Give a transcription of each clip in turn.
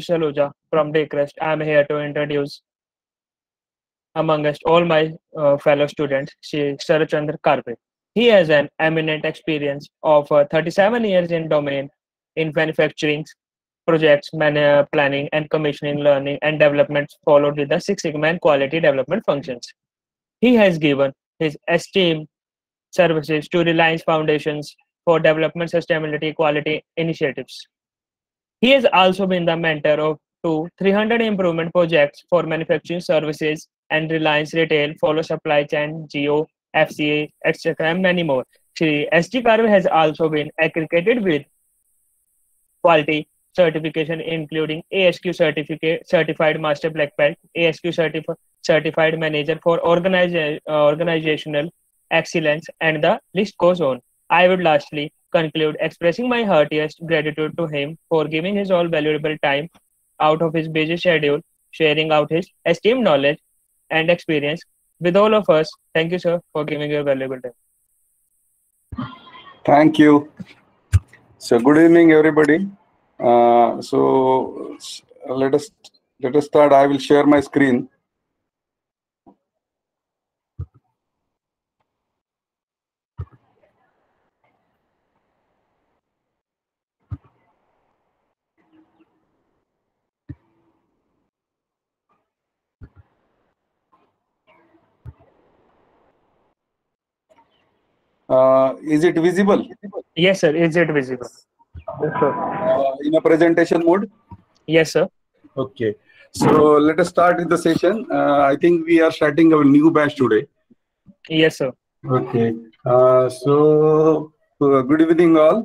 Saluja from Daycrest. I'm here to introduce amongst all my uh, fellow students, Shri Sharadchandra Karve. He has an eminent experience of uh, 37 years in domain in manufacturing projects, man- planning and commissioning, learning and development followed with the Six Sigma and quality development functions. He has given his esteemed services to Reliance Foundations for development sustainability quality initiatives. He has also been the mentor of two 300 improvement projects for manufacturing services and Reliance Retail, Follow Supply Chain, Jio, FCA, etc., and many more. Shri S.D. Karve has also been accredited with quality certification, including ASQ certificate, certified master black belt, ASQ certif- certified manager for organiza- uh, organizational excellence, and the list goes on. I would lastly conclude expressing my heartiest gratitude to him for giving his all valuable time out of his busy schedule, sharing out his esteemed knowledge and experience with all of us. Thank you, sir, for giving your valuable time. Thank you. So good evening, everybody. Uh, so let us let us start. I will share my screen. Uh, is it visible Yes, sir. Is it visible? Yes, sir. uh, in a presentation mode? Yes, sir. Okay. So let us start with the session. Uh, I think we are starting our new batch today. Yes, sir. Okay. Uh, so, uh, good evening, all,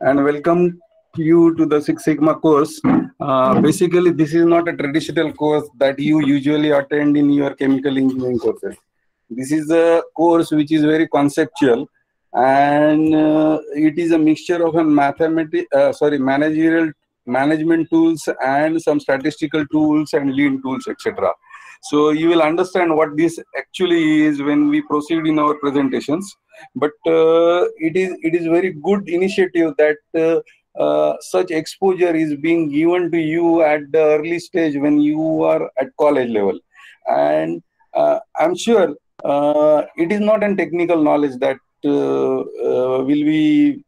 and welcome you to the Six Sigma course. Uh, basically, this is not a traditional course that you usually attend in your chemical engineering courses. This is a course which is very conceptual, and uh, it is a mixture of a mathematic, uh, sorry, managerial management tools and some statistical tools and lean tools, etc. So you will understand what this actually is when we proceed in our presentations. But uh, it is it is very good initiative that uh, uh, such exposure is being given to you at the early stage when you are at college level, and uh, I'm sure it is not a technical knowledge that will be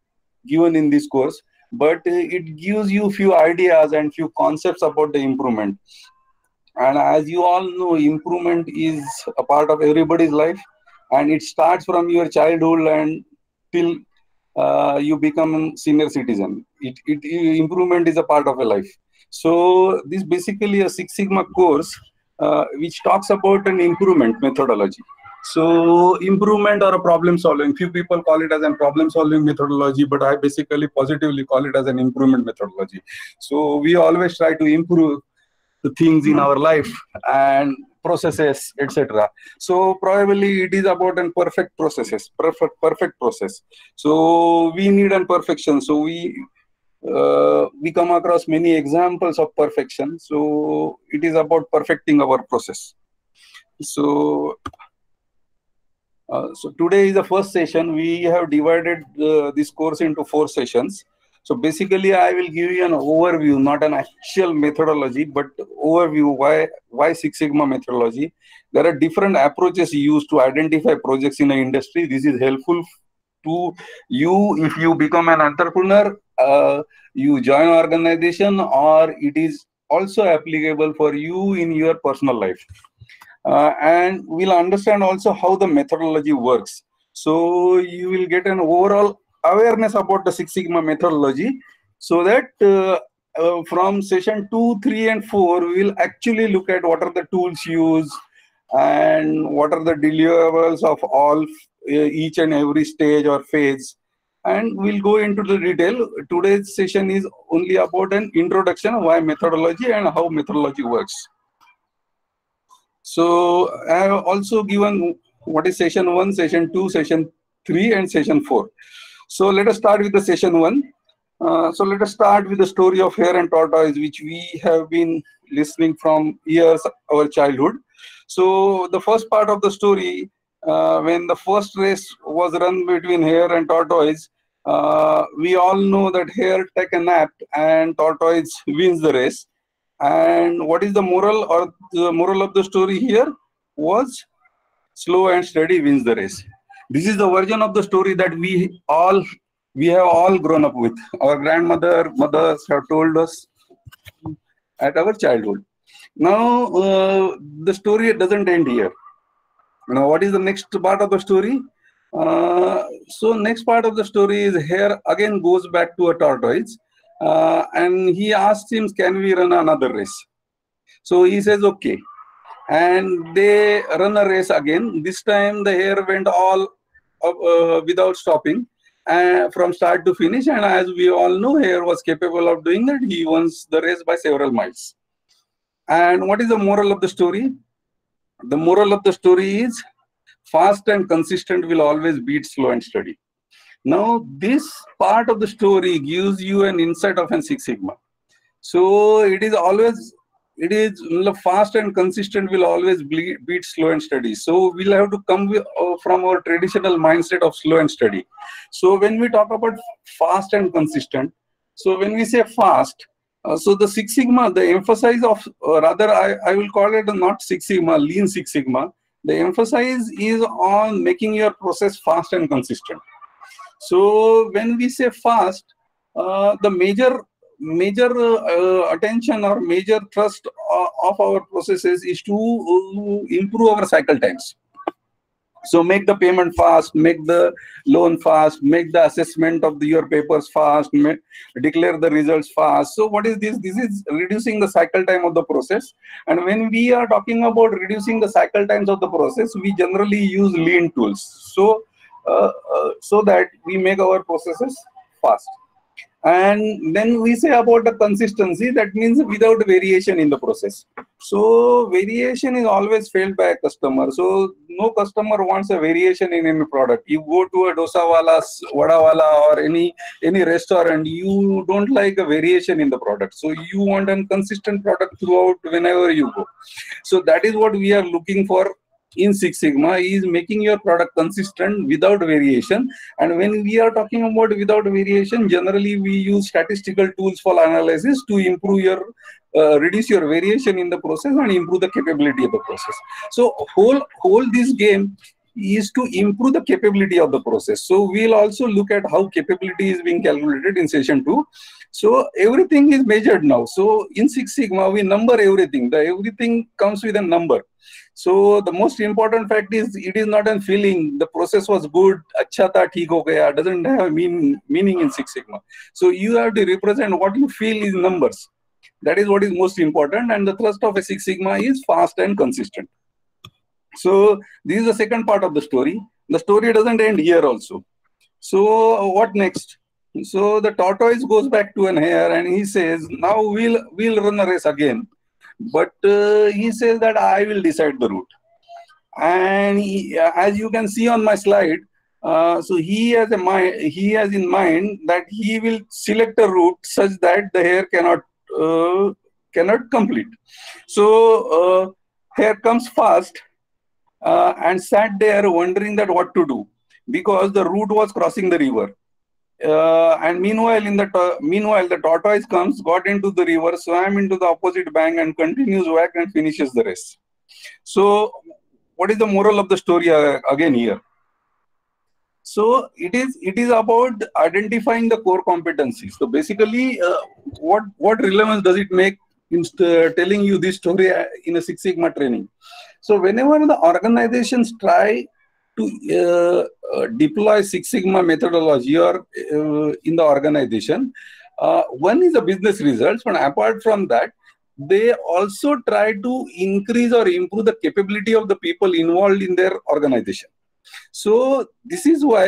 given in this course, but uh, it gives you few ideas and few concepts about the improvement. And as you all know improvement is a part of everybody's life and it starts from your childhood and till uh, you become a senior citizen. It, it improvement is a part of a life. So this basically a six sigma course uh, which talks about an improvement methodology so improvement or a problem solving. Few people call it as a problem solving methodology but i basically positively call it as an improvement methodology. So we always try to improve the things in our life and processes etc so probably it is about an perfect processes perfect perfect process. So we need an perfection. So we uh, we come across many examples of perfection. So it is about perfecting our process. So uh, so today is the first session we have divided uh, this course into four sessions so basically, I will give you an overview, not an actual methodology, but overview why why Six Sigma methodology. There are different approaches used to identify projects in the industry. This is helpful to you if you become an entrepreneur, uh, you join organization, or it is also applicable for you in your personal life. Uh, and we'll understand also how the methodology works. So you will get an overall awareness about the Six Sigma methodology so that uh, uh, from session 2, 3 and 4 we will actually look at what are the tools used and what are the deliverables of all uh, each and every stage or phase and we'll go into the detail. Today's session is only about an introduction why methodology and how methodology works. So I have also given what is session 1, session 2, session 3 and session 4. So let us start with the session one. Uh, so let us start with the story of hare and tortoise, which we have been listening from years our childhood. So the first part of the story, uh, when the first race was run between hare and tortoise, uh, we all know that hare take a nap and tortoise wins the race. And what is the moral or the moral of the story here was slow and steady wins the race. This is the version of the story that we all we have all grown up with. Our grandmother, mothers have told us at our childhood. Now uh, the story doesn't end here. Now what is the next part of the story? Uh, so next part of the story is here again goes back to a tortoise uh, and he asks him, can we run another race? So he says, okay. And they run a race again. This time the hare went all uh, without stopping uh, from start to finish. And as we all know, hare was capable of doing that. He wins the race by several miles. And what is the moral of the story? The moral of the story is fast and consistent will always beat slow and steady. Now, this part of the story gives you an insight of Six Sigma. So it is always, it is fast and consistent will always beat slow and steady. So we'll have to come uh, from our traditional mindset of slow and steady. So when we talk about fast and consistent, so when we say fast, uh, so the Six Sigma, the emphasis of, uh, rather I, I will call it not Six Sigma, Lean Six Sigma. The emphasis is on making your process fast and consistent. So when we say fast, uh, the major major uh, attention or major thrust uh, of our processes is to uh, improve our cycle times. So make the payment fast, make the loan fast, make the assessment of the, your papers fast, make, declare the results fast. So what is this? This is reducing the cycle time of the process. And when we are talking about reducing the cycle times of the process, we generally use lean tools. So Uh, uh, so that we make our processes fast. And then we say about the consistency, that means without variation in the process. So variation is always felt by a customer. So no customer wants a variation in any product. You go to a dosa wala, vada wala or any, any restaurant, you don't like a variation in the product. So you want a consistent product throughout whenever you go. So that is what we are looking for in Six Sigma is making your product consistent without variation. And when we are talking about without variation, generally we use statistical tools for analysis to improve your, uh, reduce your variation in the process and improve the capability of the process. So whole, whole this game is to improve the capability of the process. So we'll also look at how capability is being calculated in session two. So everything is measured now. So in Six Sigma, we number everything. The everything comes with a number. So the most important fact is it is not a feeling. The process was good, acha tha, theek ho gaya, doesn't have mean, meaning in Six Sigma. So you have to represent what you feel is numbers. That is what is most important. And the thrust of a Six Sigma is fast and consistent. So this is the second part of the story. The story doesn't end here also. So what next? So the tortoise goes back to an hare and he says, now we'll, we'll run a race again but uh, he says that I will decide the route. And he, as you can see on my slide, uh, so he has a mind, he has in mind that he will select a route such that the hare cannot uh, cannot complete. So uh, hare comes fast uh, and sat there wondering that what to do because the route was crossing the river. Uh, and meanwhile, in the meanwhile, the tortoise comes, got into the river, swam into the opposite bank, and continues back and finishes the race. So, what is the moral of the story uh, again here? So it is it is about identifying the core competencies. So basically, uh, what what relevance does it make in telling you this story uh, in a Six Sigma training? So whenever the organizations try to uh, uh, deploy Six Sigma methodology or uh, in the organization. one is the business results, but apart from that, they also try to increase or improve the capability of the people involved in their organization. So this is why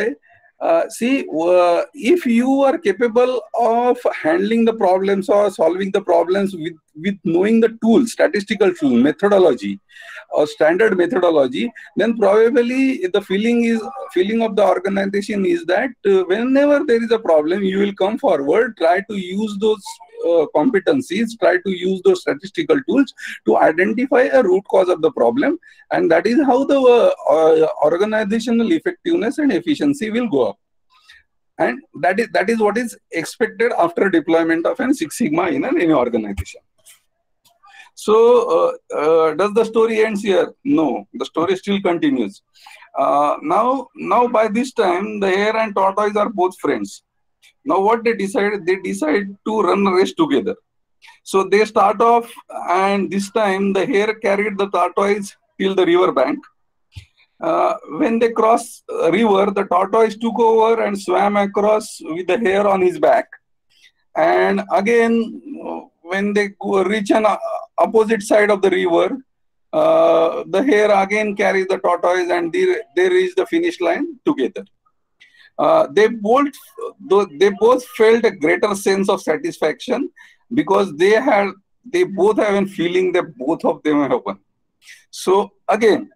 uh, see, uh, if you are capable of handling the problems or solving the problems with, with knowing the tool, statistical tool, methodology, or standard methodology, then probably the feeling is feeling of the organization is that uh, whenever there is a problem, you will come forward, try to use those uh, competencies, try to use those statistical tools to identify a root cause of the problem. And that is how the uh, uh, organizational effectiveness and efficiency will go up. And that is, that is what is expected after deployment of an Six Sigma in an, any organization. So, uh, uh, does the story ends here? No, the story still continues. Uh, now, now by this time, the hare and tortoise are both friends. Now, what they decide? They decide to run a race together. So they start off, and this time the hare carried the tortoise till the river bank. Uh, when they cross river, the tortoise took over and swam across with the hare on his back. And again, when they reach an opposite side of the river, uh, the hare again carries the tortoise and they, they reach the finish line together. Uh, they both they both felt a greater sense of satisfaction because they had they both have a feeling that both of them have won. So again,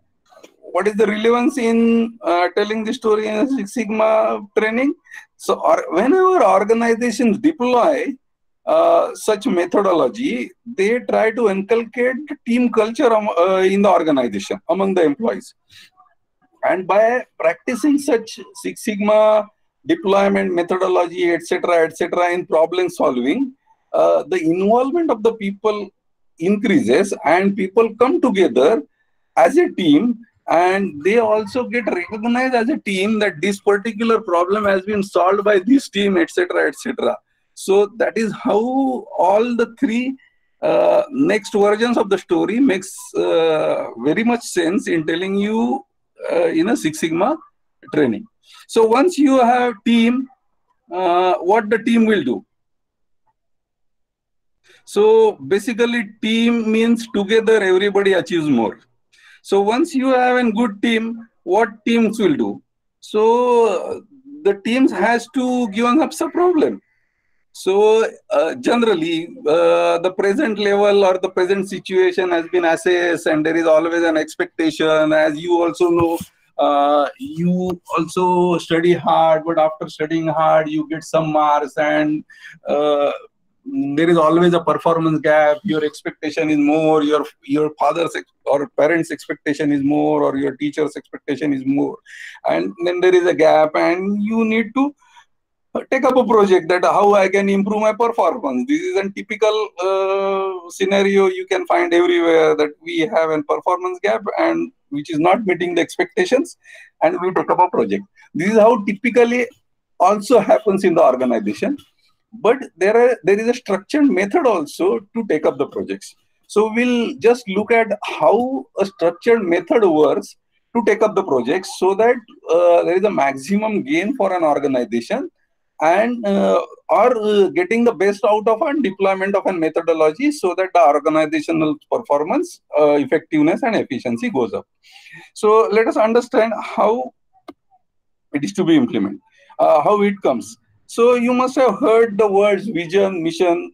what is the relevance in uh, telling the story in Six Sigma training? So or, whenever organizations deploy uh, such methodology, they try to inculcate team culture um, uh, in the organization among the employees. And by practicing such Six Sigma deployment methodology, etc., etc., in problem solving, uh, the involvement of the people increases and people come together as a team and they also get recognized as a team that this particular problem has been solved by this team etc etc so that is how all the three uh, next versions of the story makes uh, very much sense in telling you uh, in a six sigma training so once you have team uh, what the team will do so basically team means together everybody achieves more so once you have a good team, what teams will do? So the teams has to give up some problem. So uh, generally, uh, the present level or the present situation has been assessed, and there is always an expectation. As you also know, uh, you also study hard, but after studying hard, you get some marks, and uh, there is always a performance gap your expectation is more your your father's or parents expectation is more or your teacher's expectation is more and then there is a gap and you need to take up a project that how i can improve my performance. This is a typical uh, scenario you can find everywhere that we have a performance gap and which is not meeting the expectations and we take up a project. This is how typically also happens in the organization. But there are there is a structured method also to take up the projects. So we'll just look at how a structured method works to take up the projects so that uh, there is a maximum gain for an organization and uh, uh, getting the best out of a deployment of a methodology so that the organizational performance uh, effectiveness and efficiency goes up so let us understand how it is to be implemented uh, how it comes so you must have heard the words vision, mission,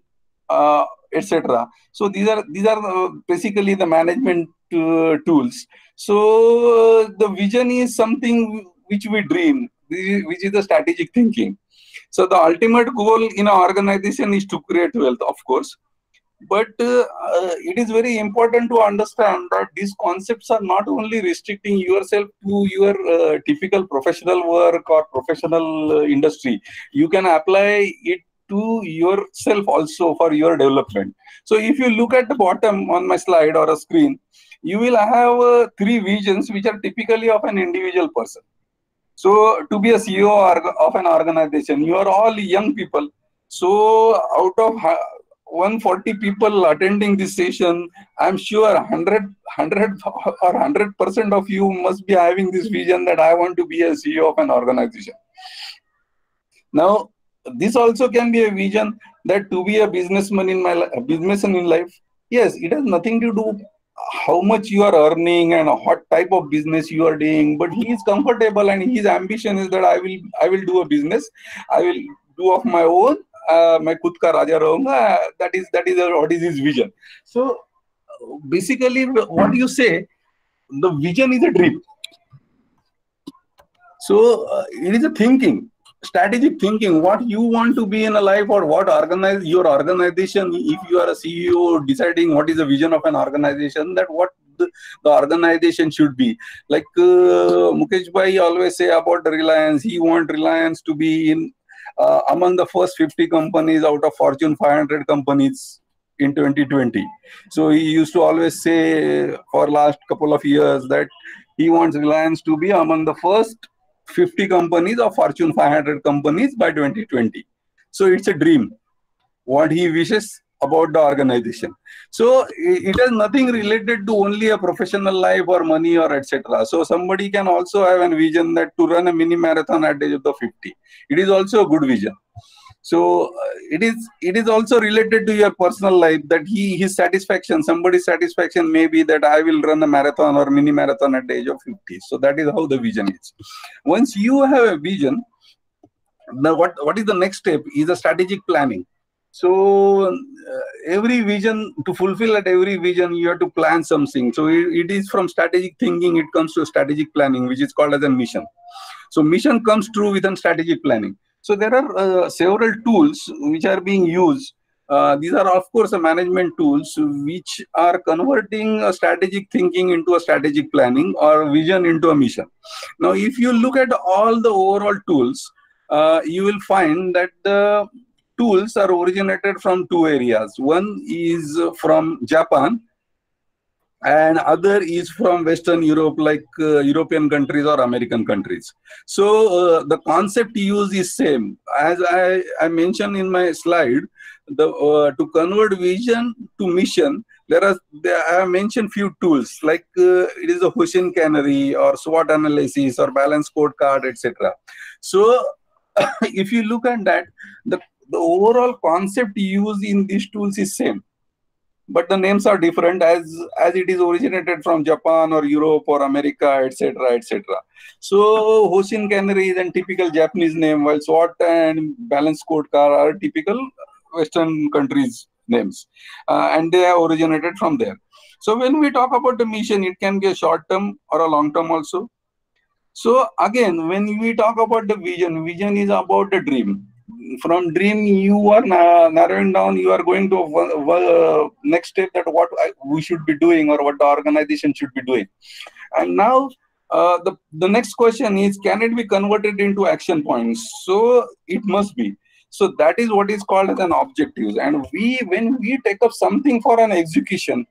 uh, etc. So these are these are uh, basically the management tools. So the vision is something which we dream, which is the strategic thinking. So the ultimate goal in an organization is to create wealth, of course. But uh, uh, it is very important to understand that these concepts are not only restricting yourself to your uh, typical professional work or professional uh, industry. You can apply it to yourself also for your development. So if you look at the bottom on my slide or a screen you will have uh, three visions which are typically of an individual person so to be a ceo of an organization you are all young people so out of 140 people attending this session, I'm sure 100, 100 or 100% of you must be having this vision that I want to be a CEO of an organization. Now, this also can be a vision that to be a businessman in my businessman in life, yes, it has nothing to do how much you are earning and what type of business you are doing but he is comfortable and his ambition is that i will i will do a business i will do of my own मैं खुद का राजा रहूंगा that is that is what is his vision so basically what you say the vision is a dream so uh, it is a thinking strategic thinking what you want to be in a life or what organize your organization if you are a ceo deciding what is the vision of an organization that what the, organization should be. Like uh, mukesh bhai always say about the reliance he want reliance to be in uh, among the first 50 companies out of Fortune 500 companies in 2020 so he used to always say for last couple of years that he wants reliance to be among the first 50 companies or fortune 500 companies by 2020 so it's a dream. What he wishes about the organization. So it has nothing related to only a professional life or money or etc so somebody can also have a vision that to run a mini marathon at the age of the 50 it is also a good vision so uh, it is it is also related to your personal life that he his satisfaction somebody's satisfaction may be that i will run a marathon or mini marathon at the age of 50 so that is how the vision is. Once you have a vision now what what is the next step is a strategic planning. So uh, every vision to fulfill that every vision you have to plan something. So it, it is from strategic thinking it comes to strategic planning which is called as a mission. So mission comes true within strategic planning so there are uh, several tools which are being used. Uh, these are of course management tools which are converting strategic thinking into a strategic planning or vision into a mission. Now, if you look at all the overall tools, uh, you will find that the tools are originated from two areas. One is from Japan and other is from western europe like uh, european countries or american countries. So uh, the concept used is same. As i i mentioned in my slide the uh, to convert vision to mission there are there, i have mentioned few tools like uh, it is a Hoshin Kanri or swot analysis or balance scorecard etc so if you look at that the the overall concept used in these tools is same but the names are different as as it is originated from japan or europe or america etc etc so hoshin kanri is a typical japanese name while swot and balance scorecard are typical western countries names. Uh, and they are originated from there. So when we talk about the mission it can be a short term or a long term also. So again when we talk about the vision vision is about the dream from dream you are narrowing down you are going to uh, next step that what we should be doing or what the organization should be doing. And now uh, the the next question is can it be converted into action points? So it must be. So that is what is called as an objectives and we when we take up something for an execution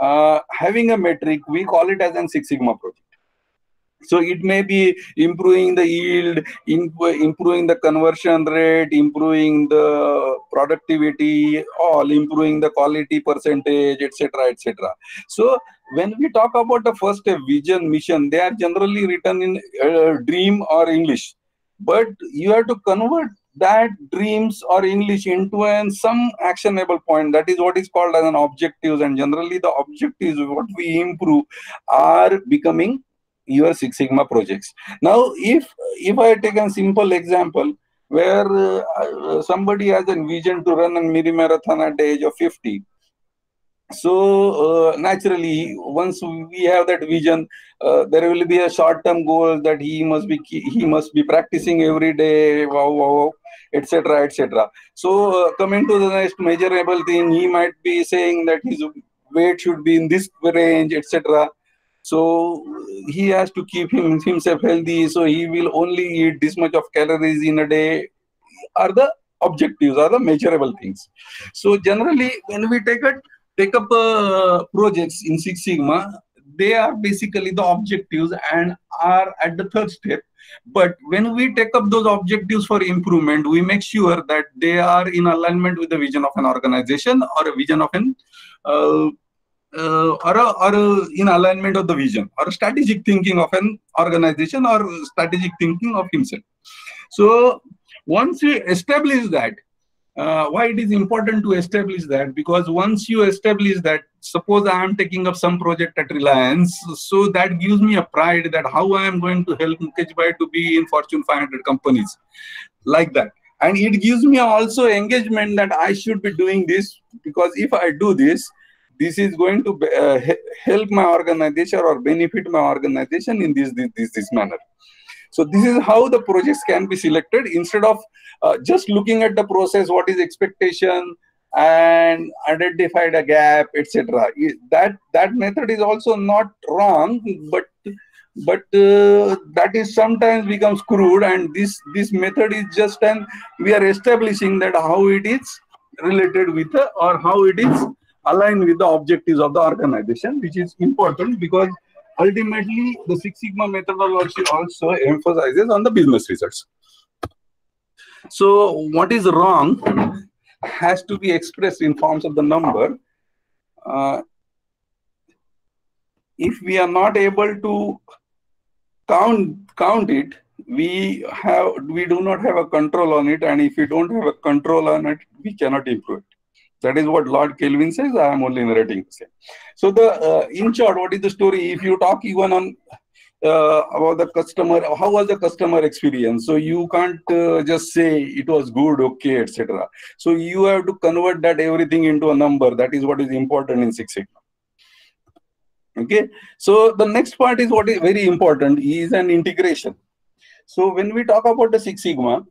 uh, having a metric we call it as an six sigma project so it may be improving the yield improving the conversion rate improving the productivity all improving the quality percentage etc etc so when we talk about the first vision mission they are generally written in uh, dream or english. But you have to convert that dreams or english into an some actionable point. That is what is called as an objectives. And generally the objectives what we improve are becoming your Six Sigma projects. Now, if if I take a simple example where uh, somebody has a vision to run a mini marathon at the age of 50, so uh, naturally once we have that vision uh, there will be a short term goal that he must be he must be practicing every day wow wow etc etc so uh, coming to the next measurable thing he might be saying that his weight should be in this range etc so he has to keep him, himself healthy. So he will only eat this much of calories in a day. Are the objectives, are the measurable things. So generally, when we take a take up uh, projects in Six Sigma, they are basically the objectives and are at the third step. But when we take up those objectives for improvement, we make sure that they are in alignment with the vision of an organization or a vision of an uh, uh, or, a, or a, in alignment of the vision or strategic thinking of an organization or strategic thinking of himself. So once we establish that, uh, why it is important to establish that? Because once you establish that, suppose I am taking up some project at Reliance, so that gives me a pride that how I am going to help Mukesh Bhai to be in Fortune 500 companies, like that. And it gives me also engagement that I should be doing this because if I do this, this is going to uh, help my organization or benefit my organization in this, this, this, this manner. So this is how the projects can be selected instead of uh, just looking at the process, what is expectation and identified a gap, etc. That that method is also not wrong, but but uh, that is sometimes becomes crude and this this method is just and we are establishing that how it is related with the, or how it is aligned with the objectives of the organization, which is important because ultimately the Six Sigma methodology also emphasizes on the business results. So what is wrong has to be expressed in forms of the number. Uh, if we are not able to count count it, we have we do not have a control on it, and if we don't have a control on it, we cannot improve it. That is what Lord Kelvin says. I am only narrating the same. So the uh, in short, what is the story? If you talk even on uh, about the customer, how was the customer experience? So you can't uh, just say it was good, okay, etc. So you have to convert that everything into a number. That is what is important in Six Sigma. Okay. So the next part is what is very important is an integration. So when we talk about the Six Sigma,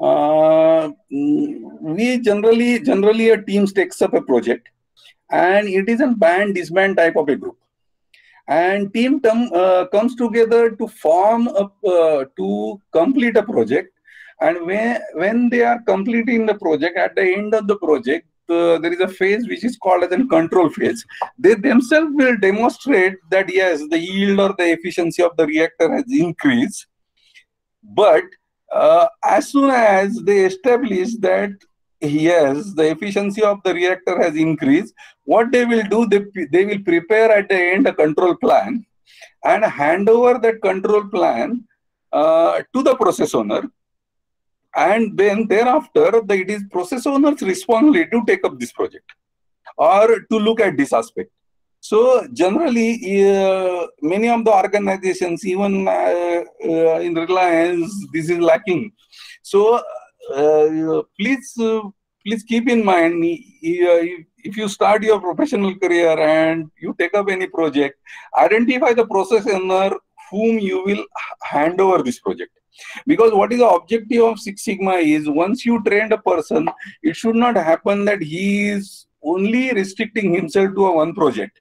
uh, we generally generally a team takes up a project and it is a band disband type of a group. And team term, uh, comes together to form a uh, to complete a project. And when when they are completing the project at the end of the project uh, there is a phase which is called as a control phase. They themselves will demonstrate that yes the yield or the efficiency of the reactor has increased. But uh, as soon as they establish that yes the efficiency of the reactor has increased what they will do they, they will prepare at the end a control plan and hand over that control plan uh, to the process owner. And then thereafter the, it is process owner's responsibility to take up this project or to look at this aspect so generally, uh, many of the organizations, even uh, uh, in Reliance, this is lacking. So uh, please, uh, please keep in mind, if you start your professional career and you take up any project, identify the process owner whom you will hand over this project because what is the objective of six sigma is once you train a person it should not happen that he is only restricting himself to a one project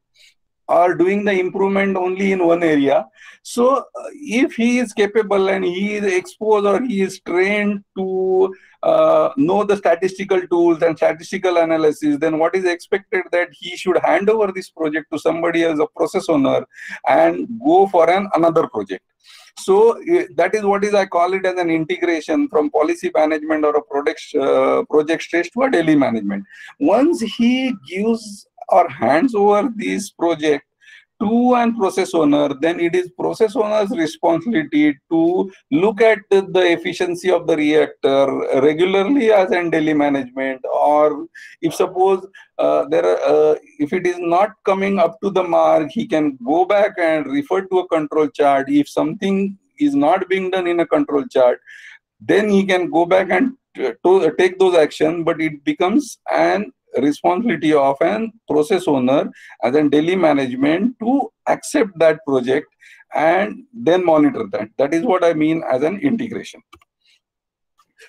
are doing the improvement only in one area. So uh, if he is capable and he is exposed or he is trained to uh, know the statistical tools and statistical analysis, then what is expected that he should hand over this project to somebody as a process owner and go for an another project. So that is what is I call it as an integration from policy management or a project uh, project stage to a daily management. Once he gives or hands over this project to an process owner, then it is process owner's responsibility to look at the efficiency of the reactor regularly as in daily management. Or if suppose uh, there, uh, if it is not coming up to the mark, he can go back and refer to a control chart. If something is not being done in a control chart, then he can go back and to take those actions. But it becomes an responsibility of an process owner as a daily management to accept that project and then monitor that. That is what I mean as an integration.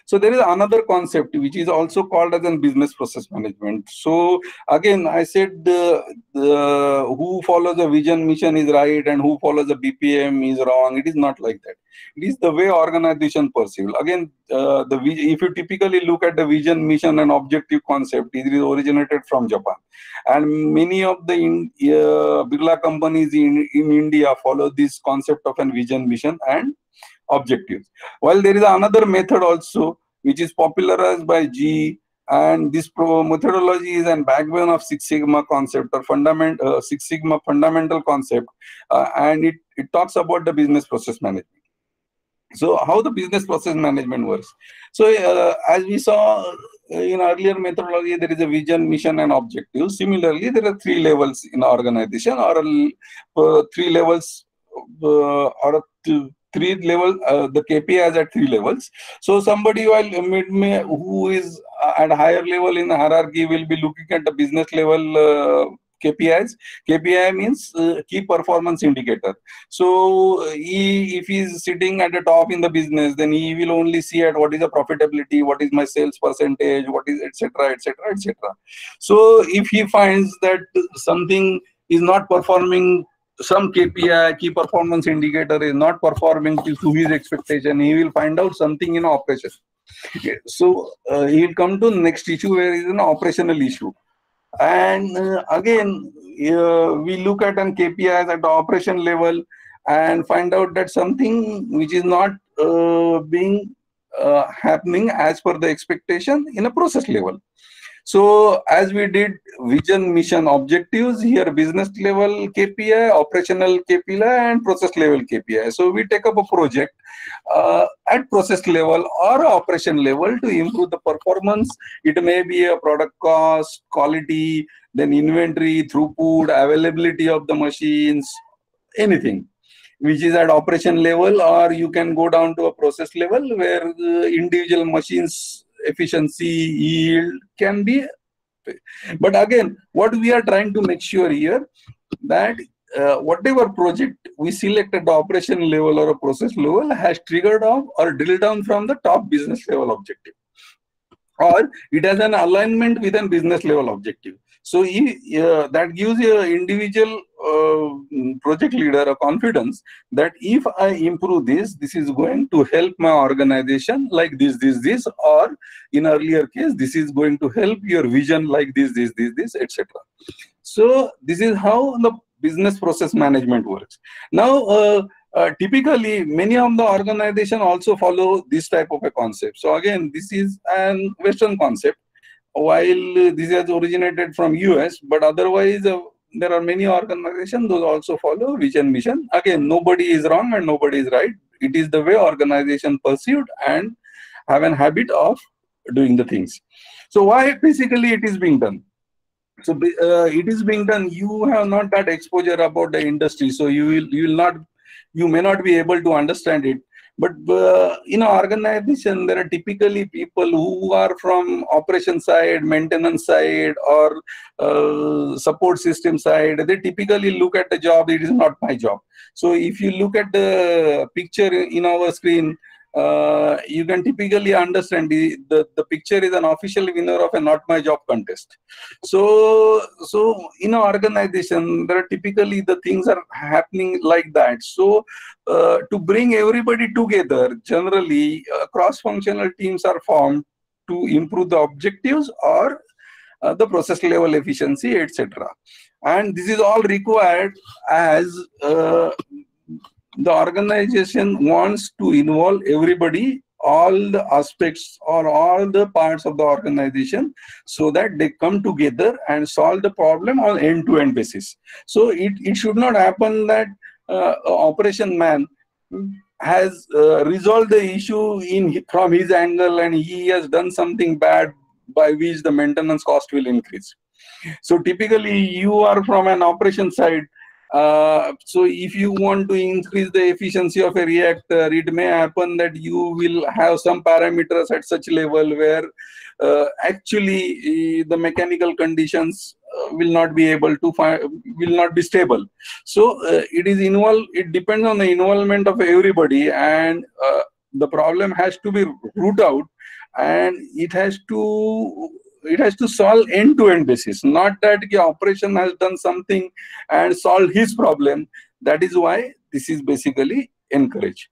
So there is another concept which is also called as a business process management. So again, I said the, the who follows the vision mission is right and who follows the BPM is wrong. It is not like that. It is the way organization perceive. Again, uh, the if you typically look at the vision, mission, and objective concept, it is originated from Japan, and many of the in, uh, Birla companies in in India follow this concept of a vision, mission, and objectives. While there is another method also which is popularized by G and this methodology is an backbone of Six Sigma concept or fundament uh, Six Sigma fundamental concept uh, and it, it talks about the business process management. So how the business process management works. So uh, as we saw uh, in earlier methodology, there is a vision, mission and objective. Similarly, there are three levels in organization or uh, three levels uh, or three level uh, the kpis at three levels so somebody while mid who is at higher level in the hierarchy will be looking at the business level uh, KPIs. KPI means uh, key performance indicator. So he, if he's sitting at the top in the business, then he will only see at what is the profitability, what is my sales percentage, what is etc. etc. etc. So if he finds that something is not performing some KPI, key performance indicator is not performing to his expectation, he will find out something in operation. So uh, he'll come to next issue where is an operational issue. And uh, again, uh, we look at an KPIs at the operation level and find out that something which is not uh, being uh, happening as per the expectation in a process level. So as we did vision, mission, objectives, here business level KPI, operational KPI and process level KPI. So we take up a project uh, at process level or operation level to improve the performance. It may be a product cost, quality, then inventory, throughput, availability of the machines, anything which is at operation level or you can go down to a process level where individual machines efficiency, yield can be. But again, what we are trying to make sure here that uh, whatever project we select at the operation level or a process level has triggered off or drilled down from the top business level objective or it has an alignment with a business level objective so uh, that gives an individual uh, project leader a confidence that if I improve this, this is going to help my organization like this, this, this, or in earlier case, this is going to help your vision like this, this, this, this, etc. So this is how the business process management works. Now, uh, uh, typically many of the organization also follow this type of a concept so again this is an western concept while this has originated from US, but otherwise uh, there are many organizations those also follow vision mission. Again, nobody is wrong and nobody is right. It is the way organization pursued and have an habit of doing the things. So why basically it is being done? So uh, it is being done. You have not that exposure about the industry, so you will you will not you may not be able to understand it but uh, in an organization, there are typically people who are from operation side, maintenance side, or uh, support system side. They typically look at the job, it is not my job. So if you look at the picture in our screen, uh, you can typically understand the, the, the picture is an official winner of a not my job contest. So so in an organization there are typically the things are happening like that. So uh, to bring everybody together generally uh, cross functional teams are formed to improve the objectives or uh, the process level efficiency etc and this is all required as uh, the organization wants to involve everybody all the aspects or all the parts of the organization so that they come together and solve the problem on end-to-end basis. So it, it should not happen that uh, operation man has uh, resolved the issue in from his angle and he has done something bad by which the maintenance cost will increase. So typically you are from an operation side uh, so if you want to increase the efficiency of a reactor, it may happen that you will have some parameters at such level where uh, actually uh, the mechanical conditions uh, will not be able to find, will not be stable. So uh, it is involved, it depends on the involvement of everybody and the problem has to be root out and it has to it has to solve end-to-end basis. Not that the operation has done something and solved his problem. That is why this is basically encouraged.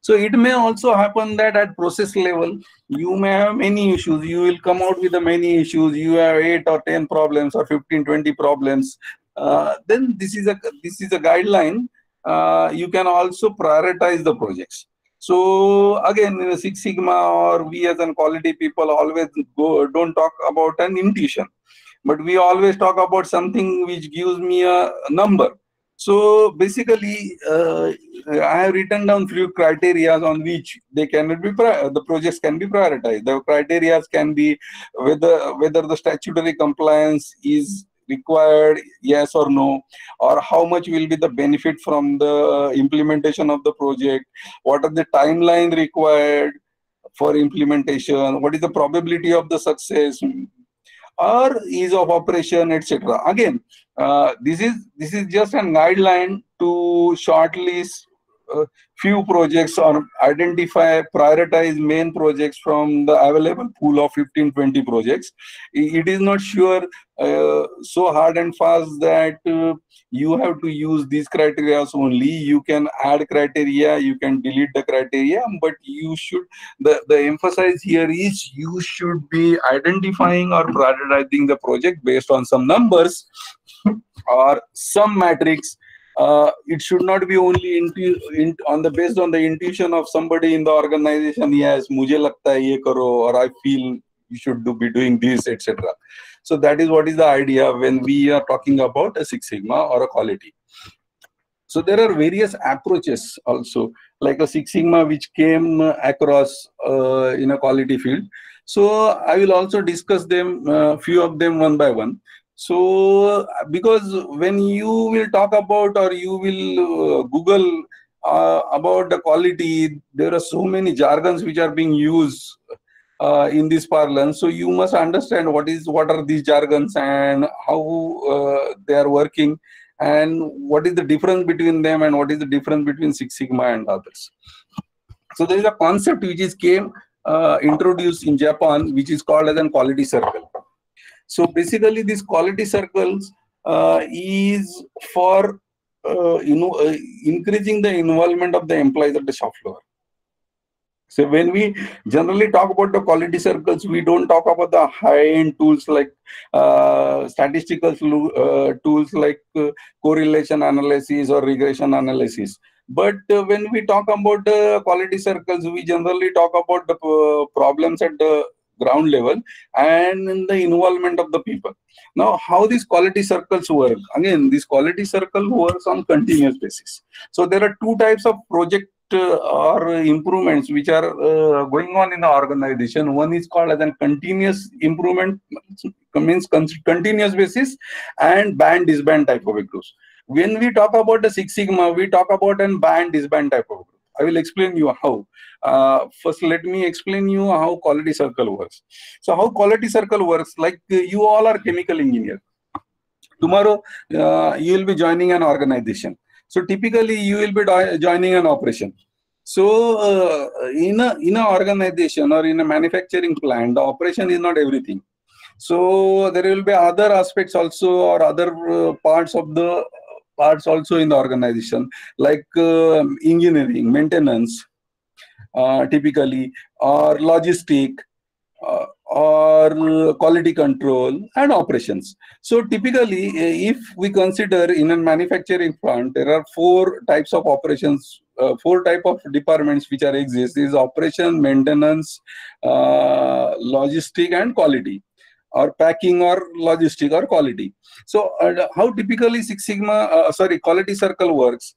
So it may also happen that at process level you may have many issues. You will come out with the many issues. You have 8 or 10 problems or 15 20 problems. Uh, then this is a this is a guideline. Uh, you can also prioritize the projects so again, Six Sigma or we as an quality people always go don't talk about an intuition, but we always talk about something which gives me a number. So basically, uh, I have written down few criteria on which they cannot be the projects can be prioritized. The criteria can be whether whether the statutory compliance is required yes or no? Or how much will be the benefit from the implementation of the project? What are the timeline required for implementation? What is the probability of the success? Or ease of operation etc again uh, this is this is just a guideline to shortlist few projects or identify prioritize main projects from the available pool of 15 20 projects. It is not sure uh, so hard and fast that uh, you have to use these criteria only. You can add criteria you can delete the criteria but you should the the emphasis here is you should be identifying or prioritizing the project based on some numbers or some matrix uh, it should not be only intu- in, on the based on the intuition of somebody in the organization yes mujhe lagta hai ye karo or i feel you should do, be doing this etc so that is what is the idea when we are talking about a six sigma or a quality. So there are various approaches also like a six sigma which came across uh, in a quality field. So i will also discuss them uh, few of them one by one so, because when you will talk about or you will uh, Google uh, about the quality, there are so many jargons which are being used uh, in this parlance. So you must understand what is what are these jargons and how uh, they are working, and what is the difference between them and what is the difference between Six Sigma and others. So there is a concept which is came uh, introduced in Japan, which is called as an quality circle so basically, these quality circles uh, is for uh, you know uh, increasing the involvement of the employees at the shop floor. So when we generally talk about the quality circles, we don't talk about the high-end tools like uh, statistical uh, tools like uh, correlation analysis or regression analysis. But uh, when we talk about the quality circles, we generally talk about the uh, problems at the ground level and in the involvement of the people. Now how these quality circles work? Again this quality circle works on continuous basis. So there are two types of project uh, or improvements which are uh, going on in the organization. One is called as a continuous improvement means continuous basis and band disband type of a group when we talk about the six sigma we talk about an band disband type of group I will explain you how. Uh, first, let me explain you how quality circle works. So, how quality circle works? Like uh, you all are chemical engineer. Tomorrow, uh, you will be joining an organization. So, typically, you will be joining an operation. So, uh, in a in an organization or in a manufacturing plant, the operation is not everything. So, there will be other aspects also or other uh, parts of the parts also in the organization like uh, engineering maintenance uh, typically or logistic uh, or quality control and operations. So typically if we consider in a manufacturing plant there are four types of operations uh, four type of departments which are exist is operation maintenance uh, logistic and quality or packing or logistic or quality. So uh, how typically Six Sigma, uh, sorry, quality circle works.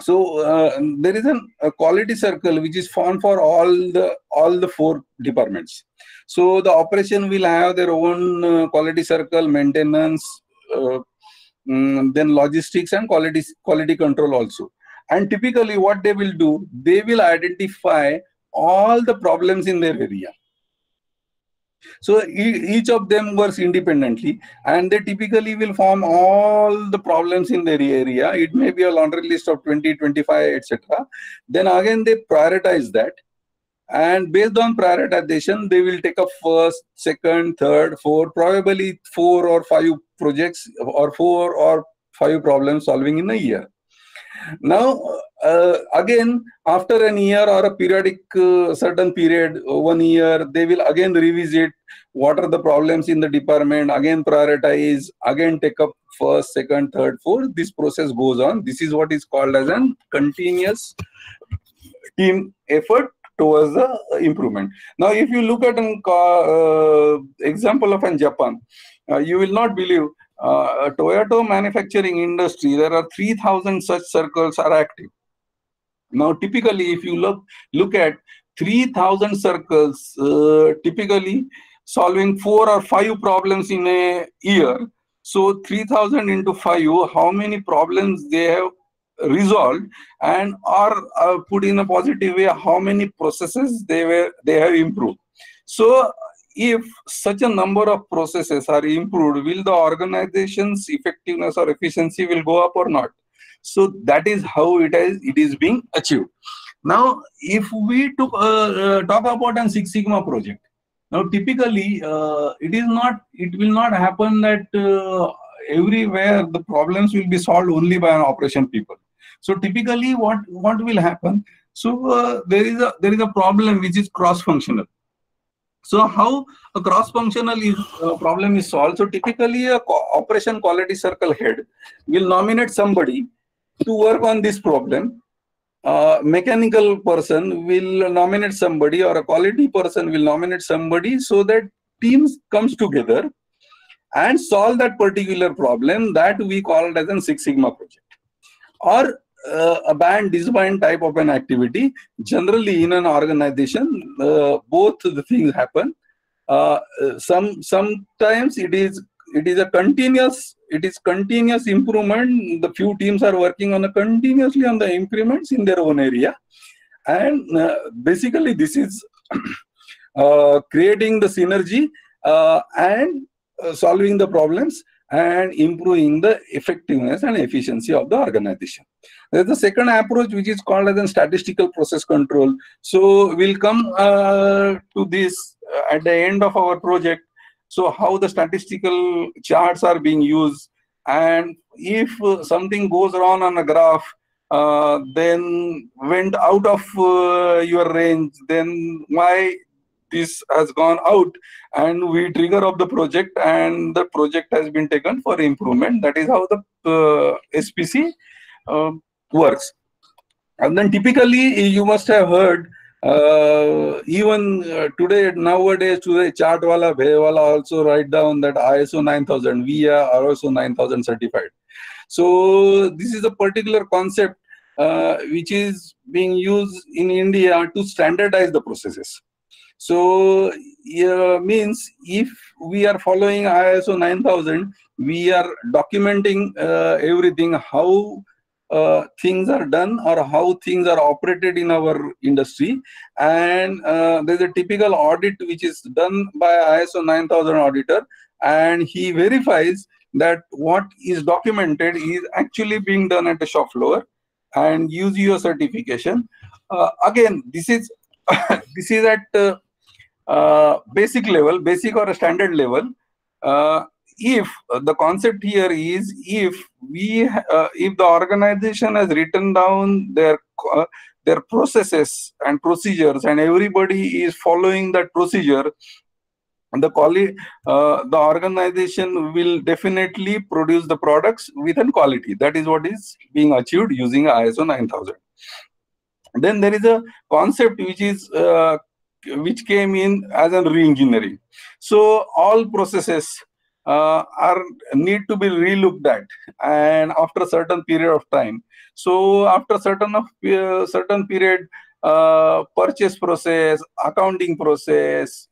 So uh, there is an, a quality circle which is formed for all the all the four departments. So the operation will have their own uh, quality circle, maintenance, um, then logistics and quality quality control also. And typically what they will do, they will identify all the problems in their area so each of them works independently and they typically will form all the problems in their area. It may be a laundry list of 20, 25, etc. Then again, they prioritize that. And based on prioritization, they will take up first, second, third, fourth, probably four or five projects or four or five problem solving in a year. Now, uh, again, after an year or a periodic uh, certain period, uh, one year, they will again revisit what are the problems in the department, again prioritize, again take up first, second, third, fourth. This process goes on. This is what is called as an continuous team effort towards the improvement. Now, if you look at an uh, example of an Japan, uh, you will not believe uh, Toyota manufacturing industry, there are 3,000 such circles are active. Now, typically, if you look look at 3,000 circles, uh, typically solving four or five problems in a year. So 3,000 into five, how many problems they have resolved and are uh, put in a positive way, how many processes they were they have improved. So if such a number of processes are improved, will the organization's effectiveness or efficiency will go up or not? So that is how it is it is being achieved. Now, if we took, uh, uh, talk about an Six Sigma project, now typically uh, it is not, it will not happen that uh, everywhere the problems will be solved only by an operation people. So typically, what what will happen? So uh, there is a there is a problem which is cross-functional. So how a cross-functional uh, problem is solved? So typically, a operation quality circle head will nominate somebody to work on this problem uh, mechanical person will nominate somebody or a quality person will nominate somebody so that teams comes together and solve that particular problem that we call it as a six sigma project or uh, a band disband type of an activity. Generally in an organization uh, both the things happen. Uh, some sometimes it is it is a continuous it is continuous improvement. The few teams are working on a continuously on the improvements in their own area. And uh, basically this is uh, creating the synergy uh, and solving the problems and improving the effectiveness and efficiency of the organization. There's the second approach, which is called as a statistical process control. So we'll come uh, to this uh, at the end of our project so how the statistical charts are being used and if uh, something goes wrong on a graph uh, then went out of uh, your range then why this has gone out and we trigger up the project and the project has been taken for improvement that is how the uh, spc uh, works and then typically you must have heard uh, even uh, today, nowadays, today, Chartwala, Bhewala also write down that ISO 9000, we are also 9000 certified. So this is a particular concept uh, which is being used in India to standardize the processes. So uh, means if we are following ISO 9000, we are documenting uh, everything, how uh, things are done or how things are operated in our industry. And uh, there's a typical audit which is done by ISO 9000 auditor and he verifies that what is documented is actually being done at the shop floor and use your certification. Uh, again this is this is at uh, uh, basic level basic or a standard level. Uh, if uh, the concept here is if we uh, if the organization has written down their uh, their processes and procedures and everybody is following that procedure the quality the organization will definitely produce the products within quality. That is what is being achieved using iso 9000 then there is a concept which is uh, which came in as a re-engineering. So all processes uh, are need to be relooked at and after a certain period of time. So after certain of uh, certain period uh, purchase process accounting process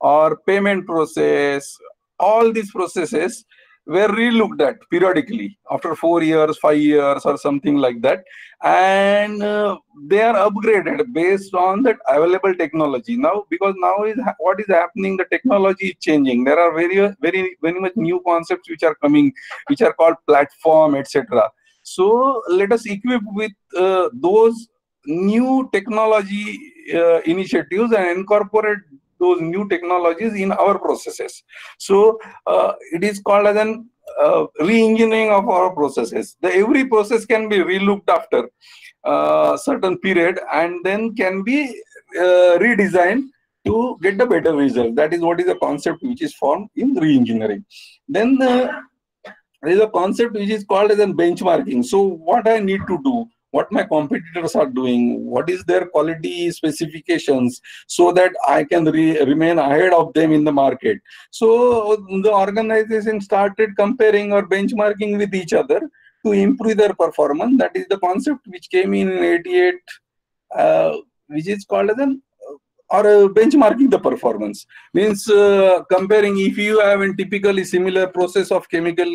or payment process all these processes were relooked at periodically after four years, five years, or something like that, and uh, they are upgraded based on that available technology. Now, because now is what is happening, the technology is changing. There are very, very, very much new concepts which are coming, which are called platform, etc. So let us equip with uh, those new technology uh, initiatives and incorporate those new technologies in our processes. So uh, it is called as an uh, re-engineering of our processes. The every process can be relooked after a uh, certain period and then can be uh, redesigned to get the better result. That is what is the concept which is formed in re-engineering. Then uh, there is a concept which is called as a benchmarking. So what I need to do what my competitors are doing, what is their quality specifications, so that I can re remain ahead of them in the market. So the organization started comparing or benchmarking with each other to improve their performance. That is the concept which came in 88, uh, which is called as an or uh, benchmarking the performance means uh, comparing if you have a typically similar process of chemical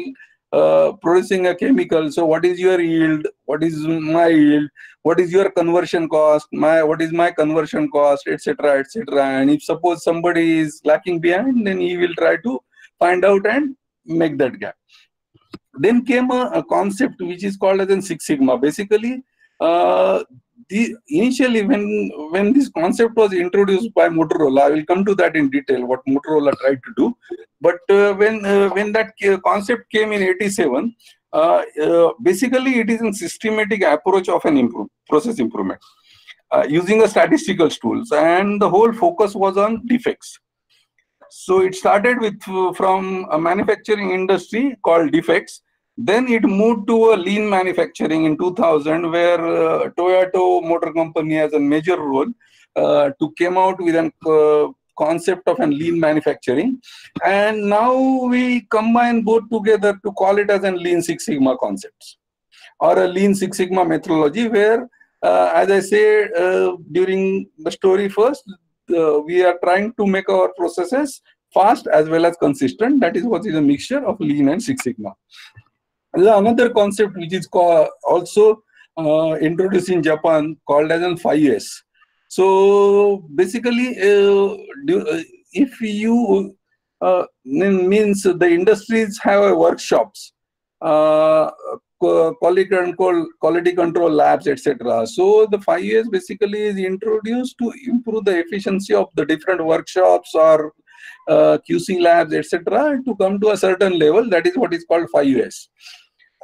uh, producing a chemical. So what is your yield? What is my yield? What is your conversion cost? My what is my conversion cost etc etc and if suppose somebody is lacking behind then he will try to find out and make that gap. Then came a, a, concept which is called as in Six Sigma. Basically, uh, the initially when when this concept was introduced by Motorola, I will come to that in detail what Motorola tried to do. But uh, when uh, when that concept came in '87, uh, uh, basically it is a systematic approach of an improve, process improvement uh, using a statistical tools, and the whole focus was on defects. So it started with from a manufacturing industry called defects then it moved to a lean manufacturing in 2000, where uh, Toyota Motor Company has a major role uh, to came out with a uh, concept of a lean manufacturing. And now we combine both together to call it as a lean Six Sigma concepts or a lean Six Sigma methodology where, uh, as I said uh, during the story first, we are trying to make our processes fast as well as consistent. That is what is a mixture of lean and Six Sigma another concept which is also uh, introduced in Japan called as an 5S. So basically, uh, do, uh, if you uh, means the industries have workshops, uh, quality control, quality control labs, etc. So the 5S basically is introduced to improve the efficiency of the different workshops or uh, QC labs, etc. to come to a certain level. That is what is called 5S.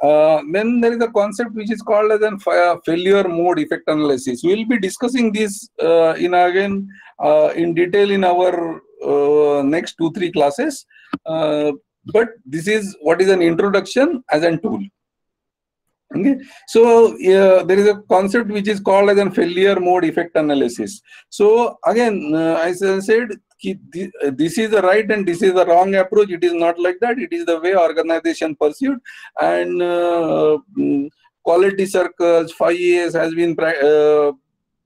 Uh, then there is a concept which is called as a failure mode effect analysis. We will be discussing this uh, in again uh, in detail in our uh, next two three classes. Uh, but this is what is an introduction as a tool. Okay, so there is a concept which is called as a failure mode effect analysis. So again, as I said, this is the right and this is the wrong approach. It is not like that. It is the way organization pursued and uh, mm, quality circles, 5S has been uh,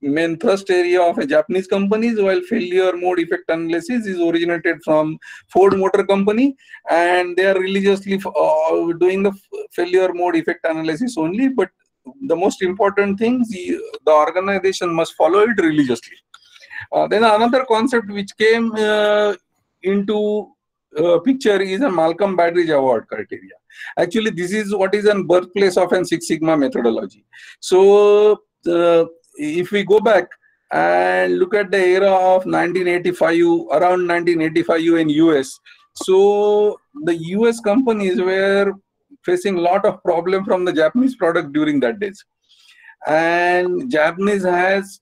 main thrust area of a Japanese companies while failure mode effect analysis is originated from Ford Motor Company and they are religiously uh, doing the failure mode effect analysis only but the most important thing the, the organization must follow it religiously uh, then another concept which came uh, into uh, picture is a Malcolm Baldrige Award criteria. Actually, this is what is a birthplace of an Six Sigma methodology. So, uh, if we go back and look at the era of 1985, around 1985 in US, so the US companies were facing a lot of problem from the Japanese product during that days. And Japanese has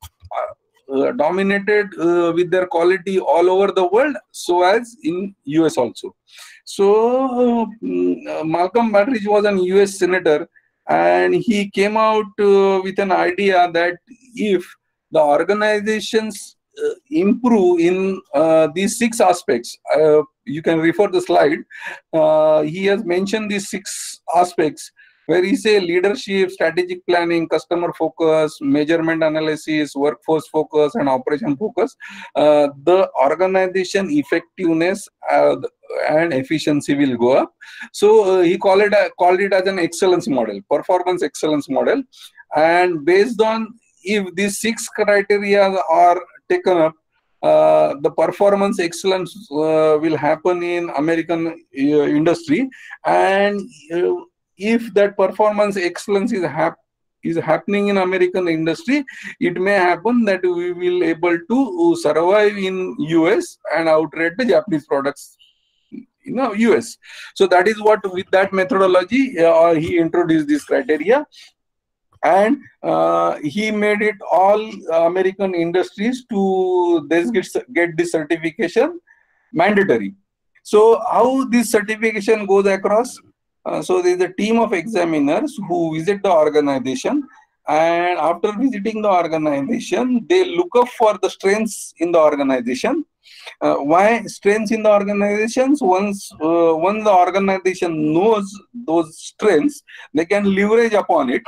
uh, dominated uh, with their quality all over the world so as in us also so uh, malcolm baldrige was an us senator and he came out with an idea that if the organizations uh, improve in uh, these six aspects. Uh, you can refer the slide. he has mentioned these six aspects where he say leadership, strategic planning, customer focus, measurement analysis, workforce focus, and operation focus, uh, the organization effectiveness uh, and efficiency will go up. So uh, he called it uh, called it as an excellence model, performance excellence model, and based on if these six criteria are taken up, uh, the performance excellence uh, will happen in American uh, industry, and uh, if that performance excellence is hap is happening in American industry, it may happen that we will able to survive in US and outrate the Japanese products in US. So that is what with that methodology uh, he introduced this criteria and uh, he made it all American industries to this get, get this certification mandatory. So how this certification goes across? Uh, so there is a team of examiners who visit the organization and after visiting the organization, they look up for the strengths in the organization. Uh, why strengths in the organizations? Once, uh, once the organization knows those strengths, they can leverage upon it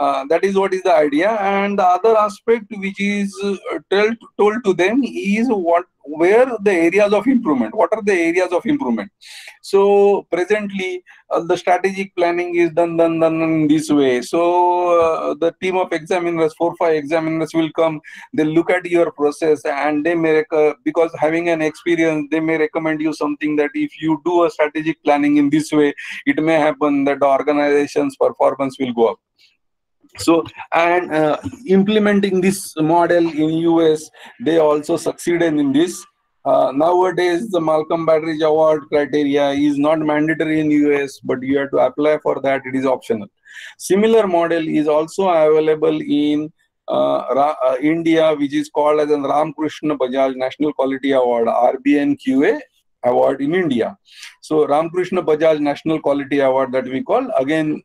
uh, that is what is the idea. And the other aspect which is uh, told, told to them is what where the areas of improvement what are the areas of improvement? So presently uh, the strategic planning is done done done in this way. So uh, the team of examiners four five examiners will come. They look at your process and they may because having an experience they may recommend you something that if you do a strategic planning in this way it may happen that the organization's performance will go up so and uh, implementing this model in us they also succeeded in this. Uh, nowadays the malcolm Baldrige award criteria is not mandatory in us but you have to apply for that. It is optional. Similar model is also available in uh, uh India, which is called as an Ramkrishna Bajaj National Quality Award, RBNQA award in India. So Ramkrishna Bajaj National Quality Award that we call again,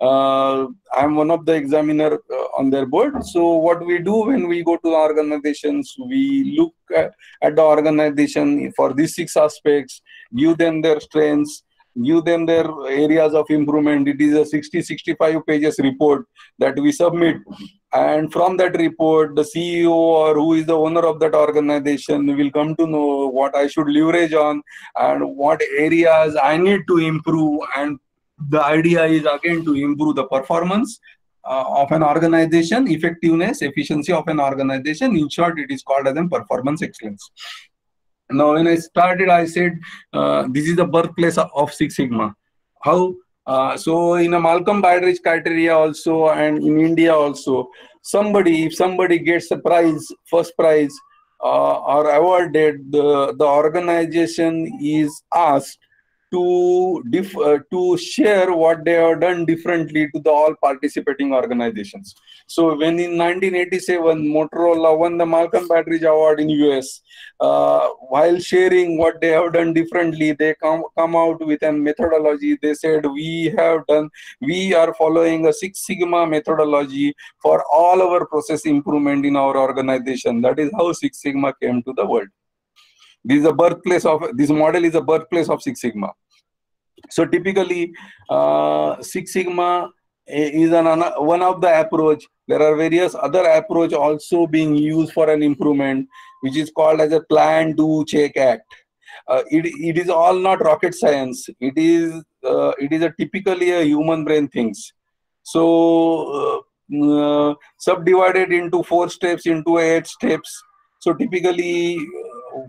uh, I'm one of the examiner uh, on their board. So what we do when we go to organizations, we look at, at the organization for these six aspects, give them their strengths, give them their areas of improvement. It is a 60, 65 pages report that we submit. And from that report, the CEO or who is the owner of that organization will come to know what I should leverage on and what areas I need to improve. And the idea is again to improve the performance uh, of an organization, effectiveness, efficiency of an organization. In short, it is called as a performance excellence. Now, when I started, I said uh, this is the birthplace of Six Sigma. How? Uh, so, in a Malcolm Baldrige criteria also, and in India also, somebody, if somebody gets a prize, first prize, uh, or awarded, the, the organization is asked to dif- uh, to share what they have done differently to the all participating organizations. So when in 1987 Motorola won the Malcolm Baldrige Award in US, uh, while sharing what they have done differently, they come come out with a methodology. They said we have done, we are following a Six Sigma methodology for all our process improvement in our organization. That is how Six Sigma came to the world. This is a birthplace of this model is a birthplace of Six Sigma. So typically, uh, Six Sigma is an, one of the approach. There are various other approach also being used for an improvement, which is called as a plan, do, check, act. Uh, it, it is all not rocket science. It is uh, it is a typically a human brain things. So uh, uh subdivided into four steps into eight steps. So typically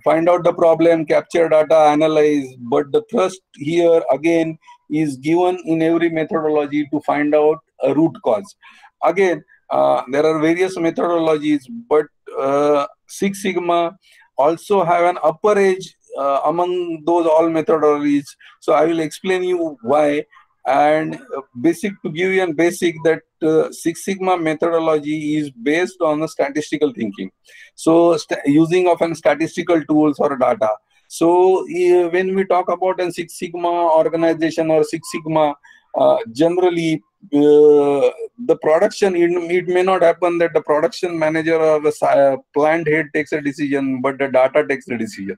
find out the problem, capture data, analyze. But the thrust here again is given in every methodology to find out a root cause. Again, uh, there are various methodologies, but uh, Six Sigma also have an upper edge uh, among those all methodologies. So I will explain you why. And uh, basic to give you a basic that uh, Six Sigma methodology is based on the statistical thinking. So st using of an statistical tools or data. So uh, when we talk about a Six Sigma organization or Six Sigma, uh, generally uh, the production it, it, may not happen that the production manager or the uh, plant head takes a decision but the data takes the decision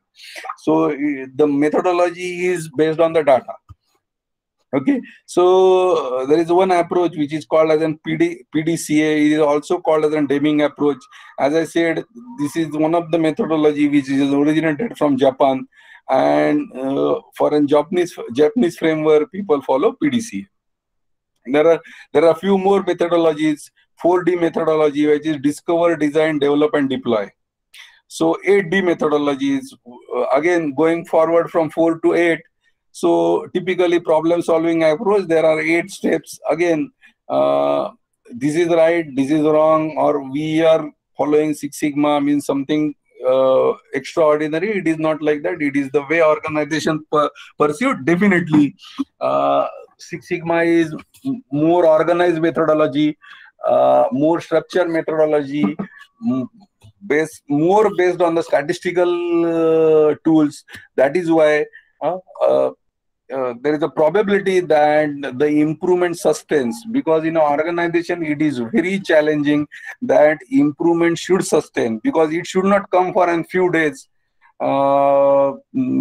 so the methodology is based on the data okay. So uh, there is one approach which is called as an PD, pdca it is also called as a deming approach. As i said this is one of the methodology which is originated from japan. And uh, for a japanese japanese framework people follow pdca there are there are a few more methodologies 4d methodology which is discover design develop and deploy. So 8d methodologies uh, again going forward from 4 to 8 so typically problem solving approach, there are eight steps. Again, uh, this is right, this is wrong, or we are following Six Sigma means something uh, extraordinary. It is not like that. It is the way organization per pursued. Definitely, uh, Six Sigma is more organized methodology, uh, more structured methodology, based more based on the statistical uh, tools. That is why uh, there is a probability that the improvement sustains because in an organization it is very challenging that improvement should sustain because it should not come for a few days uh,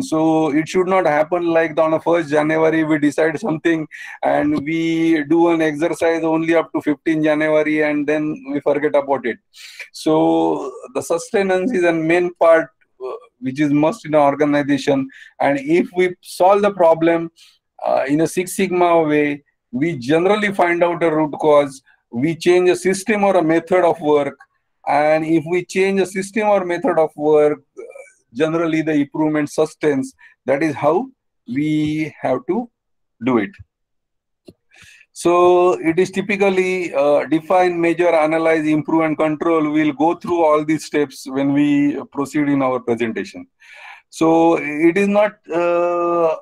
so it should not happen like on the first January we decide something and we do an exercise only up to 15 January and then we forget about it. So the sustenance is a main part uh, which is must in an organization. And if we solve the problem uh, in a Six Sigma way, we generally find out a root cause. We change a system or a method of work. And if we change a system or method of work, generally the improvement sustains. That is how we have to do it. So it is typically uh, define, measure, analyze, improve, and control. We'll go through all these steps when we proceed in our presentation. So it is not uh,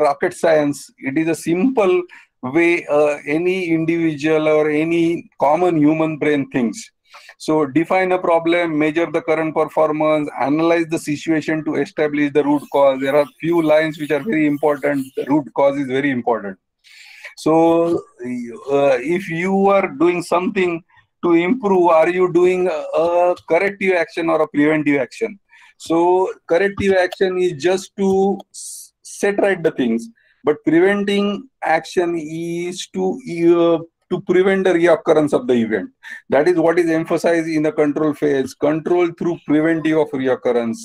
rocket science. It is a simple way uh, any individual or any common human brain thinks. So define a problem, measure the current performance, analyze the situation to establish the root cause. There are few lines which are very important. The root cause is very important. So uh, if you are doing something to improve, are you doing a corrective action or a preventive action? So corrective action is just to set right the things, but preventing action is to uh, to prevent the reoccurrence of the event. That is what is emphasized in the control phase. Control through preventive of reoccurrence.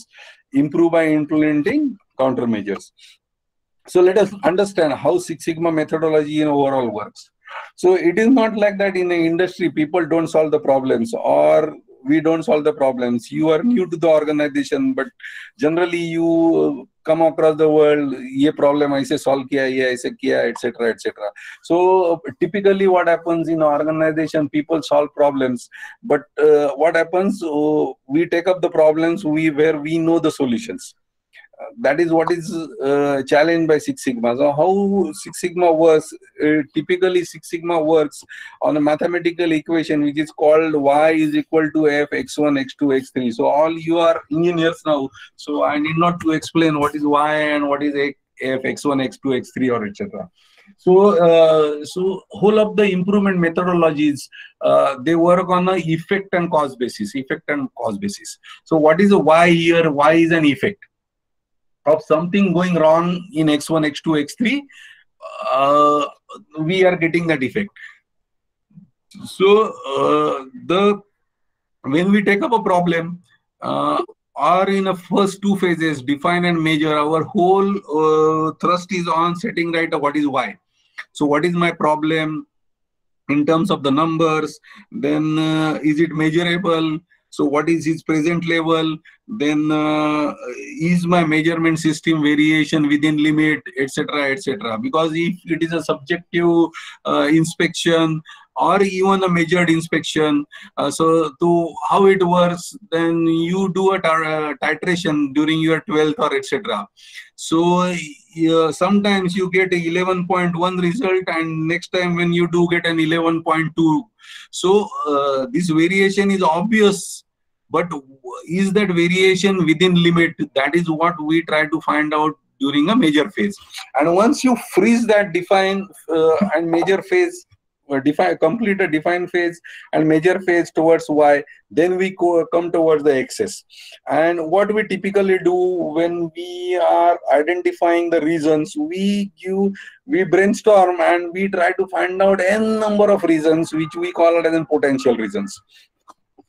Improve by implementing countermeasures. So let us understand how Six Sigma methodology in overall works. So it is not like that in the industry, people don't solve the problems or we don't solve the problems. You are new to the organization, but generally you uh, come across the world, ye problem aise solve kiya, ye aise kiya, etc., etc. So typically what happens in organization, people solve problems, but uh, what happens, uh, we take up the problems we where we know the solutions that is what is uh, challenged by Six Sigma. So how Six Sigma works, uh, typically Six Sigma works on a mathematical equation which is called y is equal to f x1, x2, x3. So all you are engineers now. So I need not to explain what is y and what is f x1, x2, x3 or etc. So, uh, so whole of the improvement methodologies, uh, they work on a effect and cause basis, effect and cause basis. So what is a y here? Y is an effect of something going wrong in x1 x2 x3 uh, we are getting that effect. So uh, the when we take up a problem uh, or in the first two phases define and measure our whole uh, thrust is on setting right what is why. So what is my problem in terms of the numbers? Then uh, is it measurable? So what is his present level? Then uh, is my measurement system variation within limit, etc., etc. Because if it is a subjective uh, inspection or even a measured inspection, uh, so to how it works, then you do a titration during your 12th or etc. So sometimes you get 11.1 result and next time when you do get an 11.2 so uh, this variation is obvious, but is that variation within limit? That is what we try to find out during a measure phase. And once you freeze that define uh, and measure phase, uh, define complete a define phase and measure phase towards y then we co- come towards the x's and what we typically do when we are identifying the reasons we give we brainstorm and we try to find out n number of reasons which we call it as potential reasons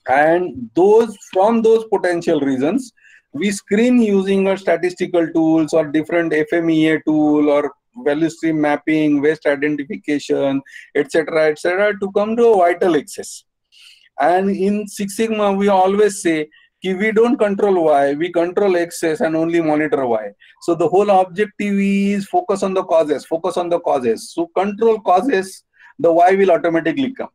and those from those potential reasons we screen using our statistical tools or different fmea tool or value stream mapping, waste identification, etc., etc., to come to a vital x's. And in Six Sigma, we always say we don't control y, we control x's and only monitor y. So the whole objective is focus on the causes, focus on the causes. So control causes, the y will automatically come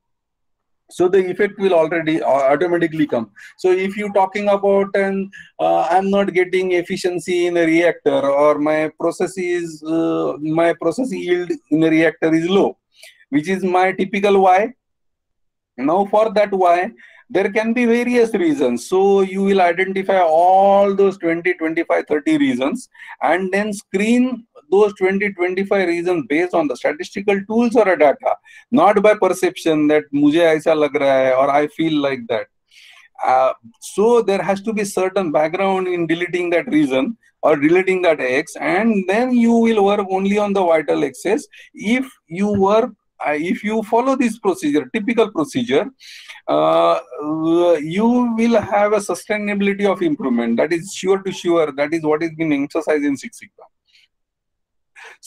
so the effect will already uh, automatically come. So if you are talking about and uh, i'm not getting efficiency in a reactor or my process is uh, my process yield in a reactor is low which is my typical y now for that y there can be various reasons. So you will identify all those 20 25 30 reasons and then screen those 20 25 reasons based on the statistical tools or a data not by perception that mujhe aisa lag raha hai or i feel like that. Uh, so there has to be certain background in deleting that reason or deleting that x and then you will work only on the vital x's. If you work uh, if you follow this procedure typical procedure uh, you will have a sustainability of improvement. That is sure to sure. That is what is being emphasized in six sigma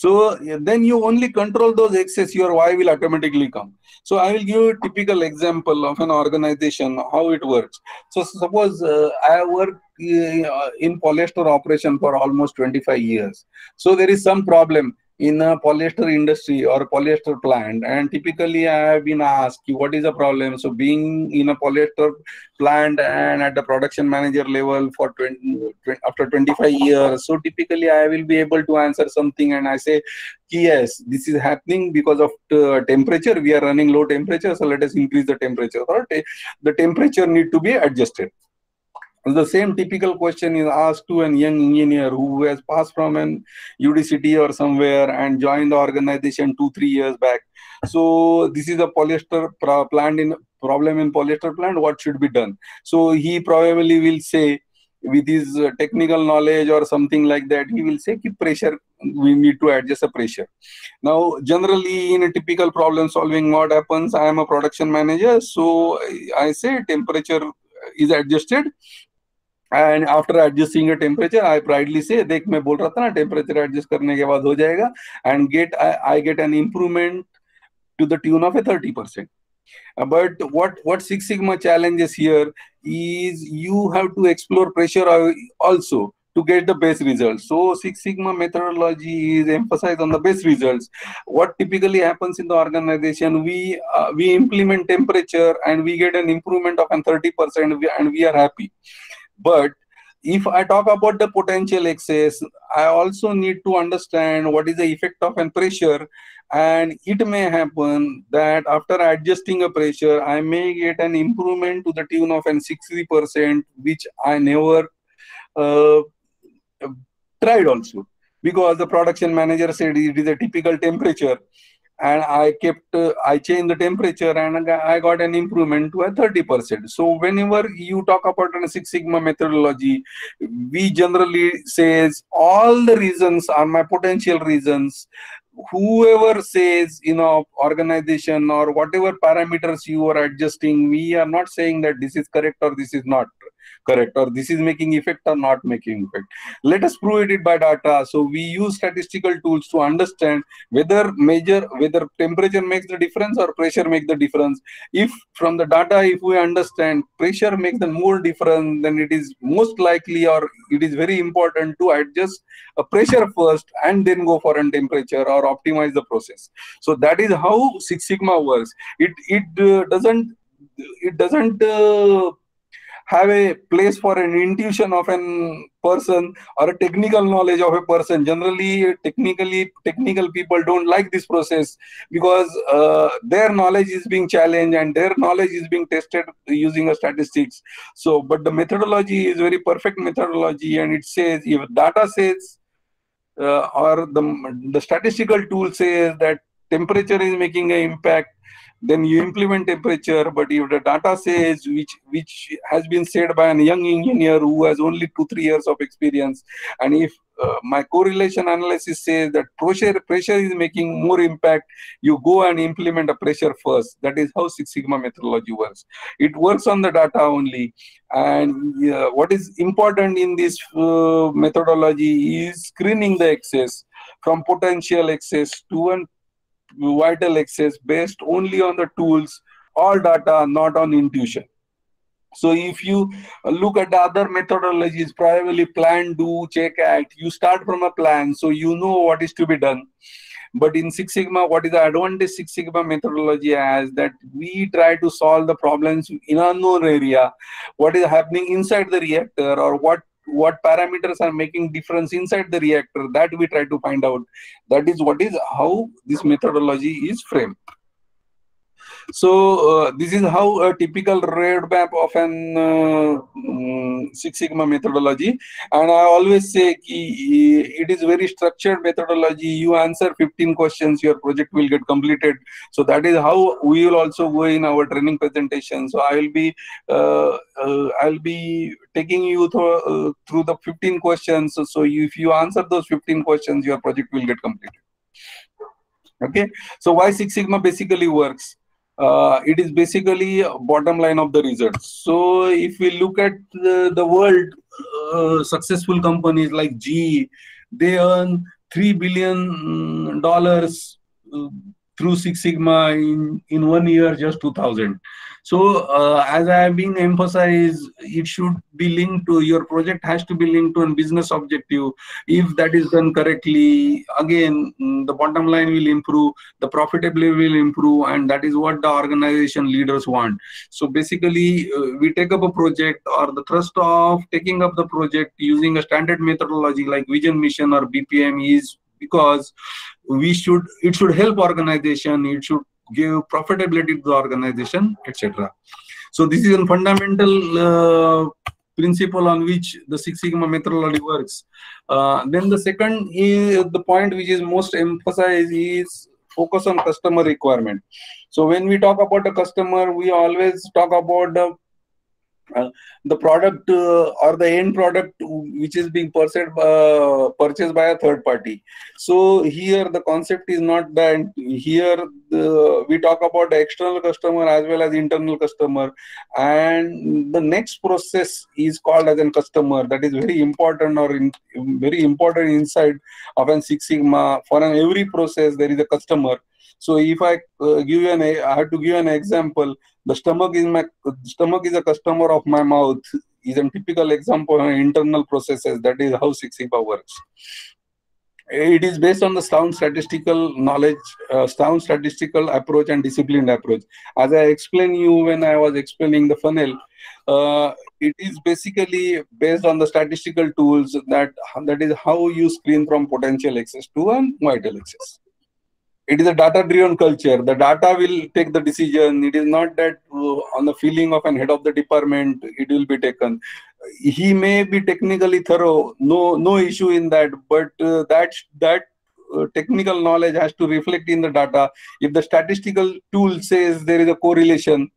so then you only control those x's, your Y will automatically come. So I will give a typical example of an organization, how it works. So suppose uh, I work uh, in polyester operation for almost 25 years. So there is some problem in a polyester industry or polyester plant and typically i have been asked what is the problem? So being in a polyester plant and at the production manager level for 20, 20, after 25 years so typically i will be able to answer something and i say yes this is happening because of temperature. We are running low temperature so let us increase the temperature. The temperature need to be adjusted the same typical question is asked to an young engineer who has passed from an UDCT or somewhere and joined the organization two, three years back. So this is a polyester plant in problem in polyester plant. What should be done? So he probably will say, with his uh, technical knowledge or something like that, he will say, keep pressure. We need to adjust the pressure. Now, generally, in a typical problem solving, what happens? I am a production manager, so I say temperature is adjusted and after adjusting temperature I proudly से देख मैं बोल रहा था ना temperature adjust करने के बाद हो जाएगा and get I get an improvement to the tune of a 30%. Uh, but what what Six Sigma challenges here is you have to explore pressure also to get the best results. So Six Sigma methodology is emphasized on the best results. What typically happens in the organization, we uh, we implement temperature and we get an improvement of an 30% and we are happy. But if I talk about the potential x's, I also need to understand what is the effect of an pressure. And it may happen that after adjusting a pressure, I may get an improvement to the tune of an 60%, which I never uh, tried also. Because the production manager said it is a typical temperature and I kept, uh, I changed the temperature and I got an improvement to a 30%. So whenever you talk about a Six Sigma methodology, we generally says all the reasons are my potential reasons. Whoever says, you know, organization or whatever parameters you are adjusting, we are not saying that this is correct or this is not correct. Or this is making effect or not making effect. Let us prove it by data. So we use statistical tools to understand whether measure whether temperature makes the difference or pressure makes the difference. If from the data if we understand pressure makes the more difference then it is most likely or it is very important to adjust a pressure first and then go for a temperature or optimize the process. So that is how six sigma works. It it uh, doesn't it doesn't uh, have a place for an intuition of a person or a technical knowledge of a person. Generally technically technical people don't like this process because uh, their knowledge is being challenged and their knowledge is being tested using a statistics. So but the methodology is very perfect methodology and it says if data says uh, or the the statistical tool says that temperature is making an impact then you implement temperature but if the data says which which has been said by a young engineer who has only two three years of experience and if uh, my correlation analysis says that pressure pressure is making more impact you go and implement a pressure first. That is how six sigma methodology works. It works on the data only. And uh, what is important in this uh, methodology is screening the x's from potential x's to an vital x's based only on the tools or data, not on intuition. So if you look at the other methodologies, primarily plan, do, check, act, you start from a plan, so you know what is to be done. But in Six Sigma, what is the advantage Six Sigma methodology has that we try to solve the problems in unknown area, what is happening inside the reactor or what what parameters are making difference inside the reactor that we try to find out. That is what is how this methodology is framed So uh, this is how a typical roadmap of an uh, Six Sigma methodology. And I always say it is very structured methodology. You answer 15 questions, your project will get completed. So that is how we will also go in our training presentation. So I will be uh, I'll be taking you through, through the 15 questions. So, so if you answer those 15 questions, your project will get completed. Okay. So why Six Sigma basically works? Uh, it is basically bottom line of the results. So if we look at the, the world uh, successful companies like GE, they earn three billion dollars uh, through Six Sigma in in one year, just 2000. So uh, as I have been emphasized, it should be linked to your project has to be linked to a business objective. If that is done correctly, again, mm, the bottom line will improve, the profitability will improve, and that is what the organization leaders want. So basically, uh, we take up a project or the thrust of taking up the project using a standard methodology like vision, mission, or BPM is because we should it should help organization it should give profitability to the organization, etc. So this is a fundamental uh, principle on which the Six Sigma methodology works. Uh, then the second is the point which is most emphasized is focus on customer requirement. So when we talk about a customer, we always talk about the the product uh, or the end product which is being purchased, uh, purchased by a third party. So here the concept is not that here the, we talk about external customer as well as internal customer and the next process is called as a customer that is very important or in, very important inside of an Six Sigma. For an every process there is a customer. So if I uh, give you an, I have to give an example. The stomach is my stomach is a customer of my mouth is a typical example of internal processes. That is how six sigma works. It is based on the sound statistical knowledge uh, sound statistical approach and disciplined approach. As i explained you when i was explaining the funnel uh, it is basically based on the statistical tools that that is how you screen from potential x's to a vital x's it is a data driven culture. The data will take the decision. It is not that uh, on the feeling of an head of the department it will be taken. He may be technically thorough no no issue in that but uh, that that uh, technical knowledge has to reflect in the data. If the statistical tool says there is a correlation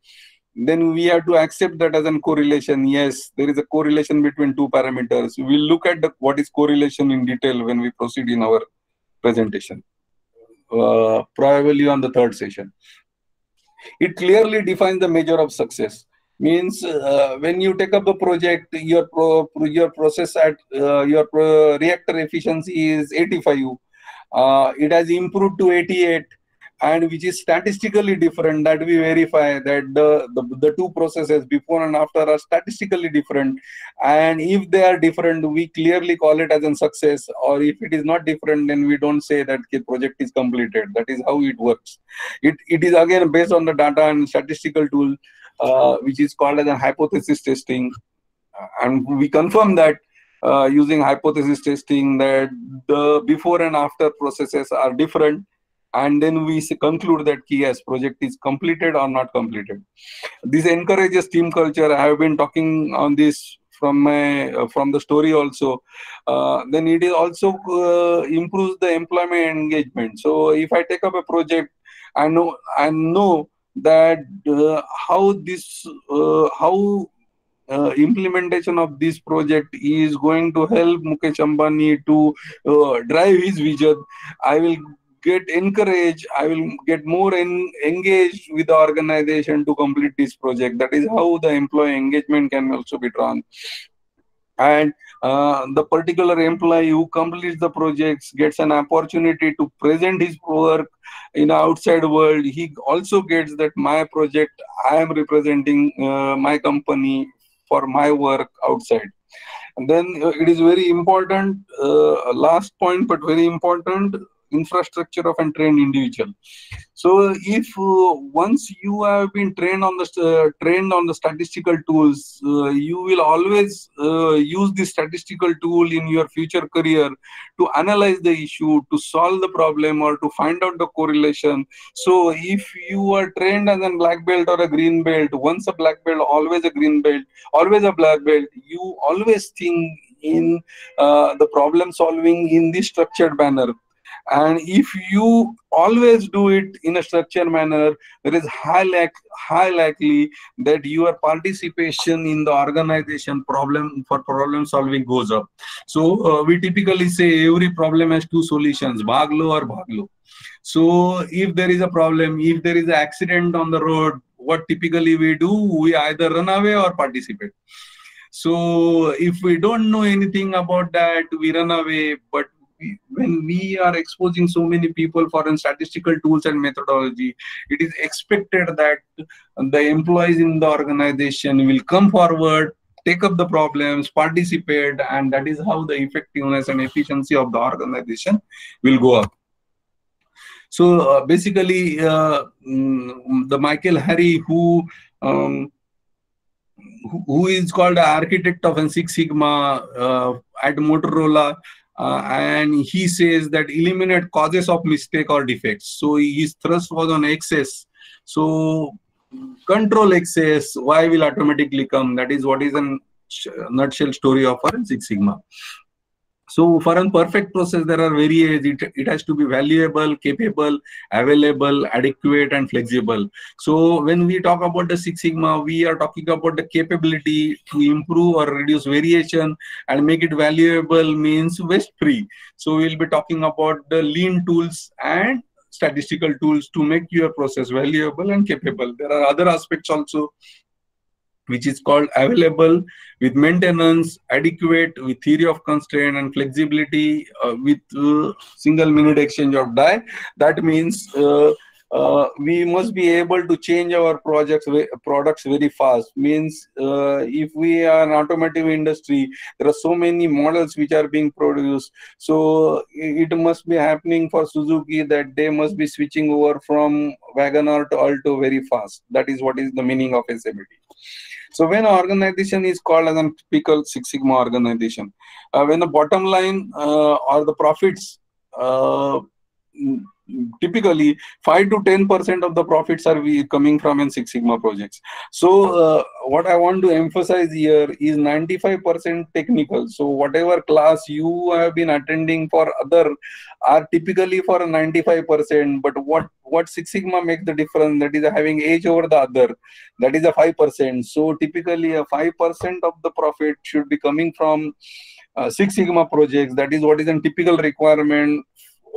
then we have to accept that as a correlation. Yes there is a correlation between two parameters. We'll look at the, what is correlation in detail when we proceed in our presentation uh, probably on the third session. It clearly defines the measure of success. Means uh, when you take up a project, your pro, your process at uh, your pro reactor efficiency is 85. Uh, it has improved to 88 and which is statistically different that we verify that the, the, the two processes before and after are statistically different. And if they are different we clearly call it as a success or if it is not different then we don't say that the project is completed. That is how it works. It, it is again based on the data and statistical tool uh, which is called as a hypothesis testing. And we confirm that uh, using hypothesis testing that the before and after processes are different and then we conclude that yes project is completed or not completed. This encourages team culture. I have been talking on this from my uh, from the story also. Uh, then it is also uh, improves the employment engagement. So if i take up a project i know i know that uh, how this uh, how uh, implementation of this project is going to help Mukesh Ambani to uh, drive his vision. I will get encouraged i will get more en engaged with the organization to complete this project. That is how the employee engagement can also be drawn. And uh, the particular employee who completes the projects gets an opportunity to present his work in outside world. He also gets that my project i am representing uh, my company for my work outside. And then uh, it is very important uh, last point but very important infrastructure of a trained individual. So if uh, once you have been trained on the uh, trained on the statistical tools, uh, you will always uh, use the statistical tool in your future career to analyze the issue, to solve the problem, or to find out the correlation. So if you are trained as a black belt or a green belt, once a black belt, always a green belt, always a black belt, you always think in uh, the problem solving in the structured manner and if you always do it in a structured manner there is high like high likely that your participation in the organization problem for problem solving goes up so uh, we typically say every problem has two solutions bhaglo or bhaglo so if there is a problem if there is an accident on the road what typically we do we either run away or participate so if we don't know anything about that, we run away. But when we are exposing so many people for statistical tools and methodology, it is expected that the employees in the organization will come forward, take up the problems, participate, and that is how the effectiveness and efficiency of the organization will go up. So uh, basically, uh, mm, the Michael Harry, who um, who is called the architect of an Six Sigma uh, at Motorola. Uh, and he says that eliminate causes of mistake or defects. So his thrust was on x's. So control x's, why will automatically come? That is what is a nutshell story of our Six Sigma. So for a perfect process, there are various, it, it has to be valuable, capable, available, adequate, and flexible. So when we talk about the Six Sigma, we are talking about the capability to improve or reduce variation and make it valuable means waste free. So we'll be talking about the lean tools and statistical tools to make your process valuable and capable. There are other aspects also which is called available with maintenance, adequate with theory of constraint and flexibility uh, with uh, single minute exchange of die. That means uh, uh, we must be able to change our projects products very fast. Means uh, if we are an automotive industry there are so many models which are being produced. So it must be happening for suzuki that they must be switching over from Wagon R to alto very fast. That is what is the meaning of SMED so when organization is called as a typical Six Sigma organization, uh, when the bottom line uh, or the profits uh, typically 5 to 10 percent of the profits are coming from in six sigma projects. So uh, what i want to emphasize here is 95 percent technical. So whatever class you have been attending for other are typically for 95 percent but what what six sigma makes the difference that is having edge over the other that is a 5 percent. So typically a 5 percent of the profit should be coming from uh, Six Sigma projects. That is what is a typical requirement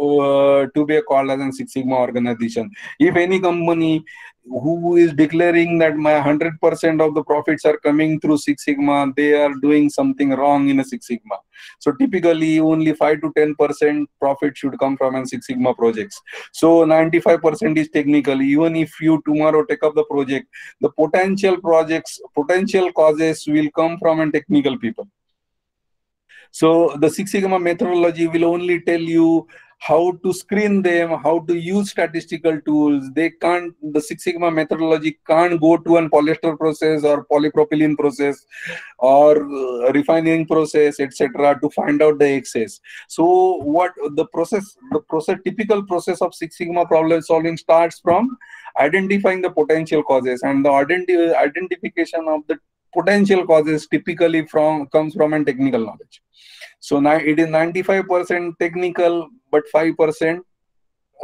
uh, to be called as a Six Sigma organization. If any company who is declaring that my 100% of the profits are coming through Six Sigma, they are doing something wrong in a Six Sigma. So typically only 5 to 10% profit should come from a Six Sigma projects. So 95% is technical. Even if you tomorrow take up the project, the potential projects, potential causes will come from a technical people. So the Six Sigma methodology will only tell you how to screen them, how to use statistical tools. They can't, the Six Sigma methodology can't go to an polyester process or polypropylene process or uh, refining process, etc., to find out the x's. So what the process, the process, typical process of Six Sigma problem solving starts from identifying the potential causes and the identi identification of the potential causes typically from comes from a technical knowledge. So now it is 95% technical, but 5%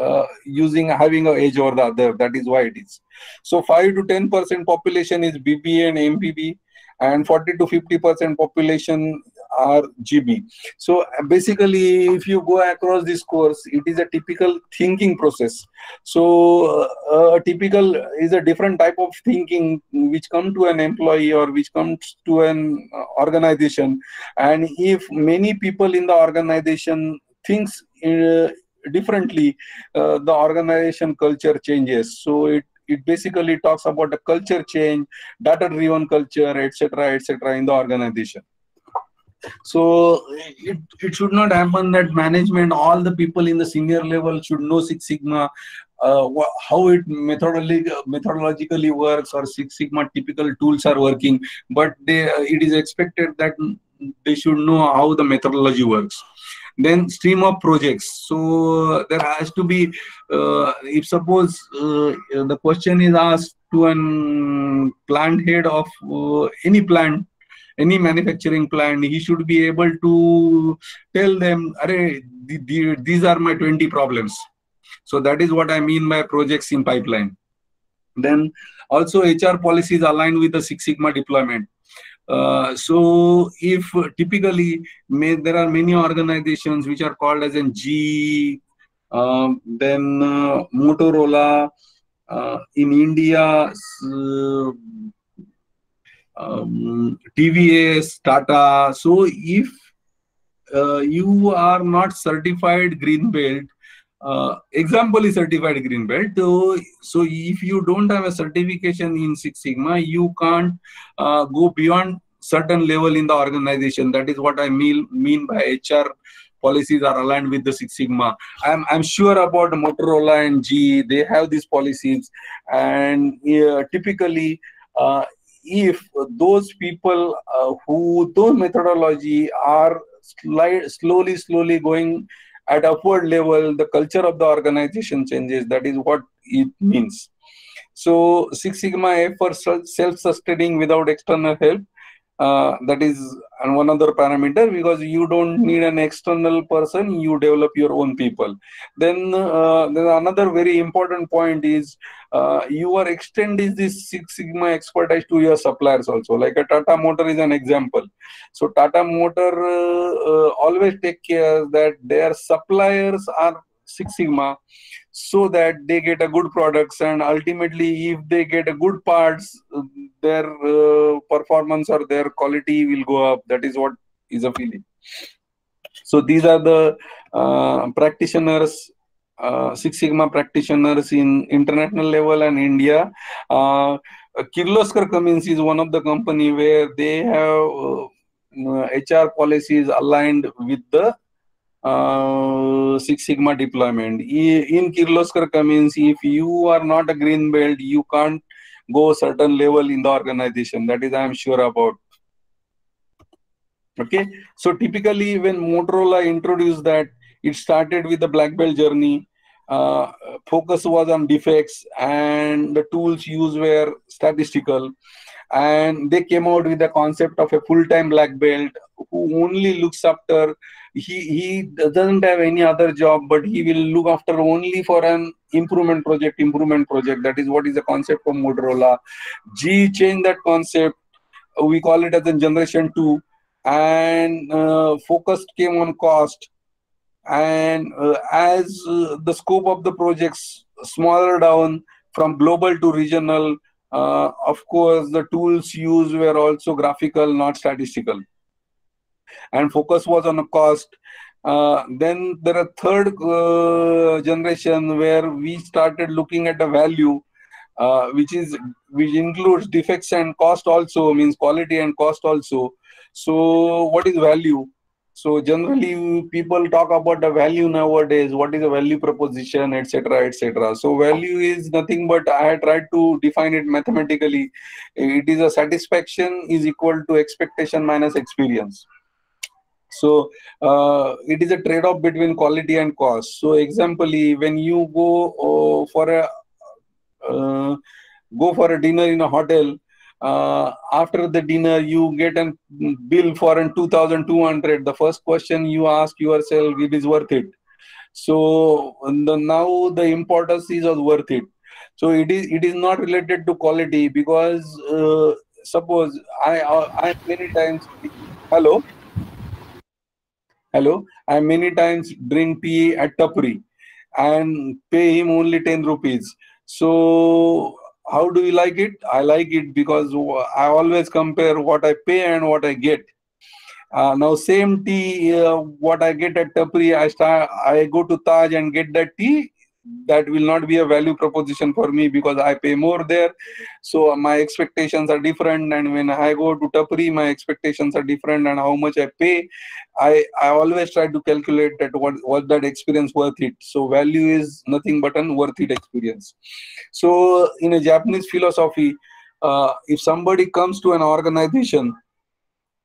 uh, using having a edge over the other. That is why it is. So 5 to 10% population is BBA and MBB, and 40 to 50% population are GB. So basically, if you go across this course, it is a typical thinking process. So uh, a typical is a different type of thinking which come to an employee or which comes to an organization. And if many people in the organization thinks uh, differently, uh, the organization culture changes. So it it basically talks about the culture change, data driven culture, etc., etc., in the organization. So it, it should not happen that management, all the people in the senior level should know Six Sigma, uh, how it methodologically, methodologically works or Six Sigma typical tools are working, but they, it is expected that they should know how the methodology works. Then stream of projects. So there has to be uh, if suppose uh, the question is asked to an plant head of uh, any plant any manufacturing plant he should be able to tell them the, these are my 20 problems. So that is what i mean by projects in pipeline. Then also hr policies aligned with the six sigma deployment. Uh, so if typically may, there are many organizations which are called as in GE, uh, then uh, Motorola, uh, in India, um, TVS, Tata. So if you are not certified green belt, uh, example is certified green belt. So, so if you don't have a certification in six sigma you can't uh, go beyond certain level in the organization. That is what i mean mean by hr policies are aligned with the six sigma. I'm i'm sure about motorola and GE they have these policies. And uh, typically uh, if those people uh, who those methodology are slide, slowly slowly going at upward level the culture of the organization changes. That is what it means. So six sigma for self-sustaining without external help uh, that is one other parameter because you don't need an external person you develop your own people. Then uh, then another very important point is uh, your extend is this six sigma expertise to your suppliers also. Like a tata motor is an example. So tata motor uh, uh, always take care that their suppliers are six sigma so that they get a good products and ultimately if they get a good parts their uh, performance or their quality will go up. That is what is a feeling. So these are the uh, practitioners uh, six sigma practitioners in international level and india. Uh, kirloskar cummins is one of the company where they have hr uh, policies aligned with the Six Sigma deployment. In Kirloskar Cummins, if you are not a green belt, you can't go certain level in the organization. That is, I am sure about. Okay, so typically when Motorola introduced that, it started with the black belt journey. Uh, focus was on defects and the tools used were statistical and they came out with the concept of a full-time black belt who only looks after he he doesn't have any other job but he will look after only for an improvement project improvement project. That is what is the concept of motorola. GE changed that concept. We call it as a generation 2 and uh, focus came on cost. And uh, as uh, the scope of the projects smaller down from global to regional uh, of course the tools used were also graphical not statistical and focus was on a cost. Uh, then there are third uh, generation where we started looking at the value, uh, which is which includes defects and cost also means quality and cost also. So what is value? So generally people talk about the value nowadays. What is the value proposition, etc., etc. So value is nothing but I tried to define it mathematically. It is a satisfaction is equal to expectation minus experience. So uh, it is a trade-off between quality and cost. So example, when you go uh, for a uh, go for a dinner in a hotel, uh, after the dinner you get a bill for an 2200 the first question you ask yourself it is worth it. So the, now the importance is worth it. So it is it is not related to quality because uh, suppose i i many times hello? Hello? I many times drink tea at tapri and pay him only 10 rupees. So how do you like it? I like it because i always compare what i pay and what i get. Uh, now same tea uh, what i get at tapri i start i go to taj and get that tea that will not be a value proposition for me because I pay more there. So my expectations are different. And when I go to Tapri, my expectations are different and how much I pay. I, I always try to calculate that what was that experience worth it. So value is nothing but an worth it experience. So in a Japanese philosophy, uh, if somebody comes to an organization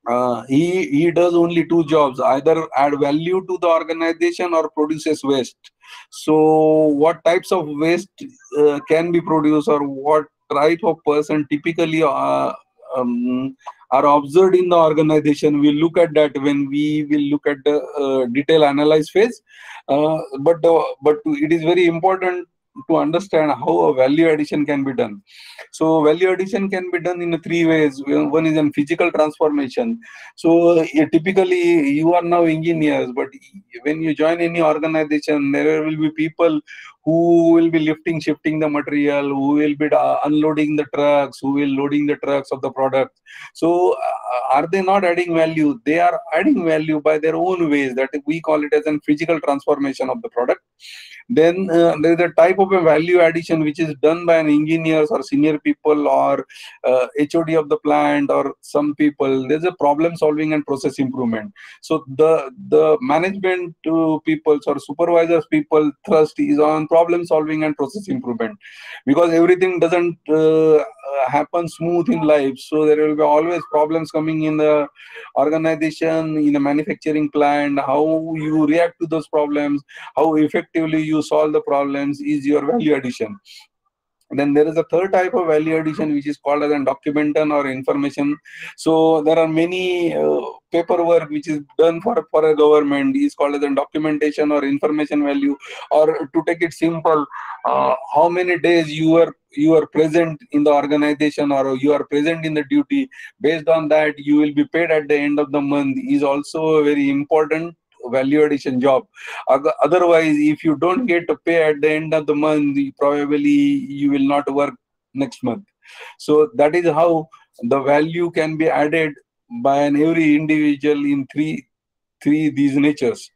uh, he he does only two jobs either add value to the organization or produces waste so what types of waste uh, can be produced or what type of person typically uh, um, are observed in the organization? We'll look at that when we will look at the uh, detail analyze phase. Uh, but but it is very important to understand how a value addition can be done. So value addition can be done in three ways. One is in physical transformation. So uh, typically you are now engineers, but when you join any organization, there will be people who will be lifting, shifting the material, who will be uh, unloading the trucks, who will loading the trucks of the product. So uh, are they not adding value? They are adding value by their own ways that we call it as a physical transformation of the product. Then uh, there is a type of a value addition which is done by an engineers or senior people or uh, HOD of the plant or some people. There's a problem solving and process improvement. So the the management uh, people or supervisors people thrust is on problem solving and process improvement because everything doesn't uh, happen smooth in life. So there will be always problems coming in the organization, in a manufacturing plant. How you react to those problems, how effectively you solve the problems is your value addition. Then there is a third type of value addition which is called as a documentation or information. So there are many uh, paperwork which is done for, for a government is called as a documentation or information value. Or to take it simple, uh, how many days you are you are present in the organization or you are present in the duty. Based on that, you will be paid at the end of the month is also very important value addition job. Otherwise if you don't get to pay at the end of the month probably you will not work next month. So that is how the value can be added by an every individual in three three these natures.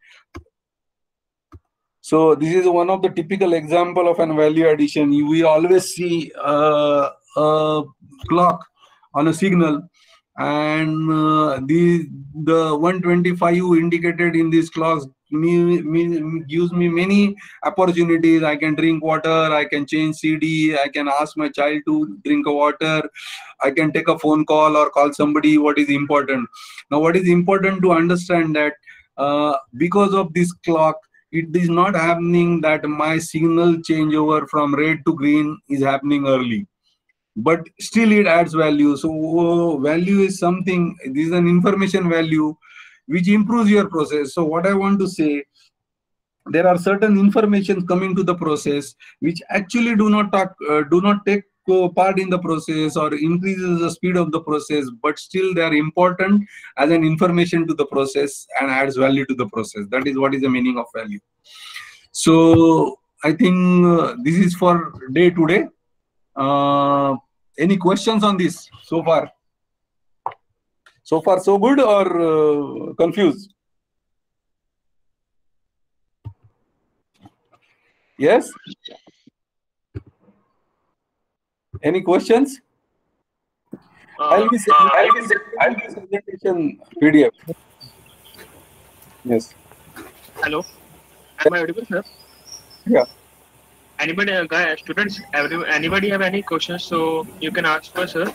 So this is one of the typical example of an value addition. We always see uh, a clock on a signal and uh, the the 125 you indicated in this clause me, me, gives me many opportunities. I can drink water i can change cd i can ask my child to drink water i can take a phone call or call somebody. What is important? Now what is important to understand that uh, because of this clock it is not happening that my signal changeover from red to green is happening early but still it adds value. So value is something this is an information value which improves your process. So what i want to say there are certain information coming to the process which actually do not talk uh, do not take uh, part in the process or increases the speed of the process but still they are important as an information to the process and adds value to the process. That is what is the meaning of value. So i think uh, this is for day today. Uh, any questions on this so far? So far, so good or uh, confused? Yes? Any questions? Uh, I'll be uh, I'll be I'll be presentation PDF. Yes. Hello. Am I audible, sir? Yeah anybody uh, guy students every, anybody have any questions? So you can ask first sir.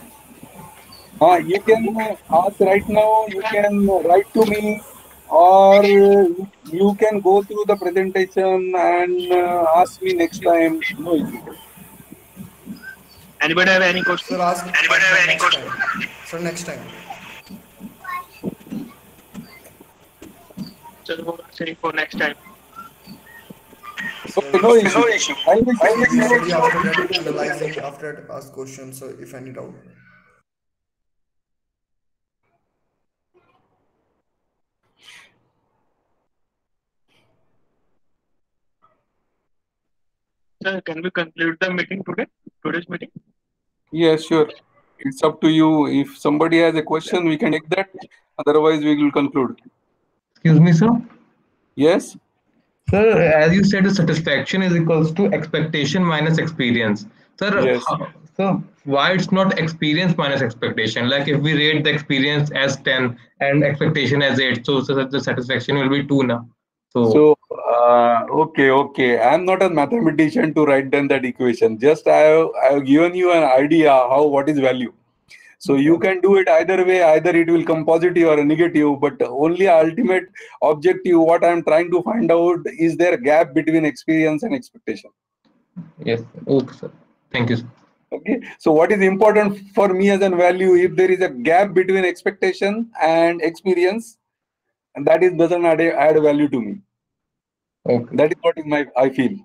Uh, you can ask right now. You can write to me or you can go through the presentation and uh, ask me next time. No anybody have any questions sir ask anybody have any questions sir next time. So for next time Okay, no issue. No issue. I will, I will after that analyzing after that ask questions. So if any doubt. Sir, can we conclude the meeting today? Today's meeting? Yes, sure. It's up to you. If somebody has a question, we can take that. Otherwise, we will conclude. Excuse me, sir. Yes. Sir, as you said, satisfaction is equals to expectation minus experience. Sir, Yes. how- so why it's not experience minus expectation? Like if we rate the experience as 10 and expectation as 8, so, so the satisfaction will be 2 now. So, So, uh, okay, okay. I'm not a mathematician to write down that equation. Just I have, I have given you an idea how what is value. So you can do it either way. Either it will come positive or negative. But only ultimate objective, what I'm trying to find out, is there a gap between experience and expectation? yes, okay, sir. Thank you. Sir. Okay. So what is important for me as a value? If there is a gap between expectation and experience, and that is doesn't add, add value to me. Okay. That is what is my I feel.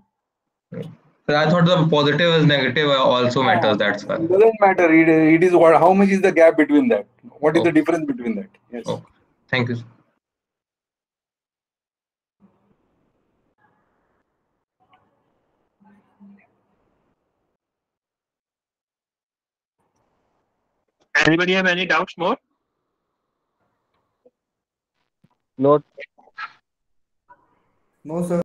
Sir, I thought the positive is negative uh, also matters. That's why. It doesn't matter. It, it is what how much is the gap between that? What is the difference between that? Yes. Okay. Thank you. Anybody have any doubts more? No. No, sir.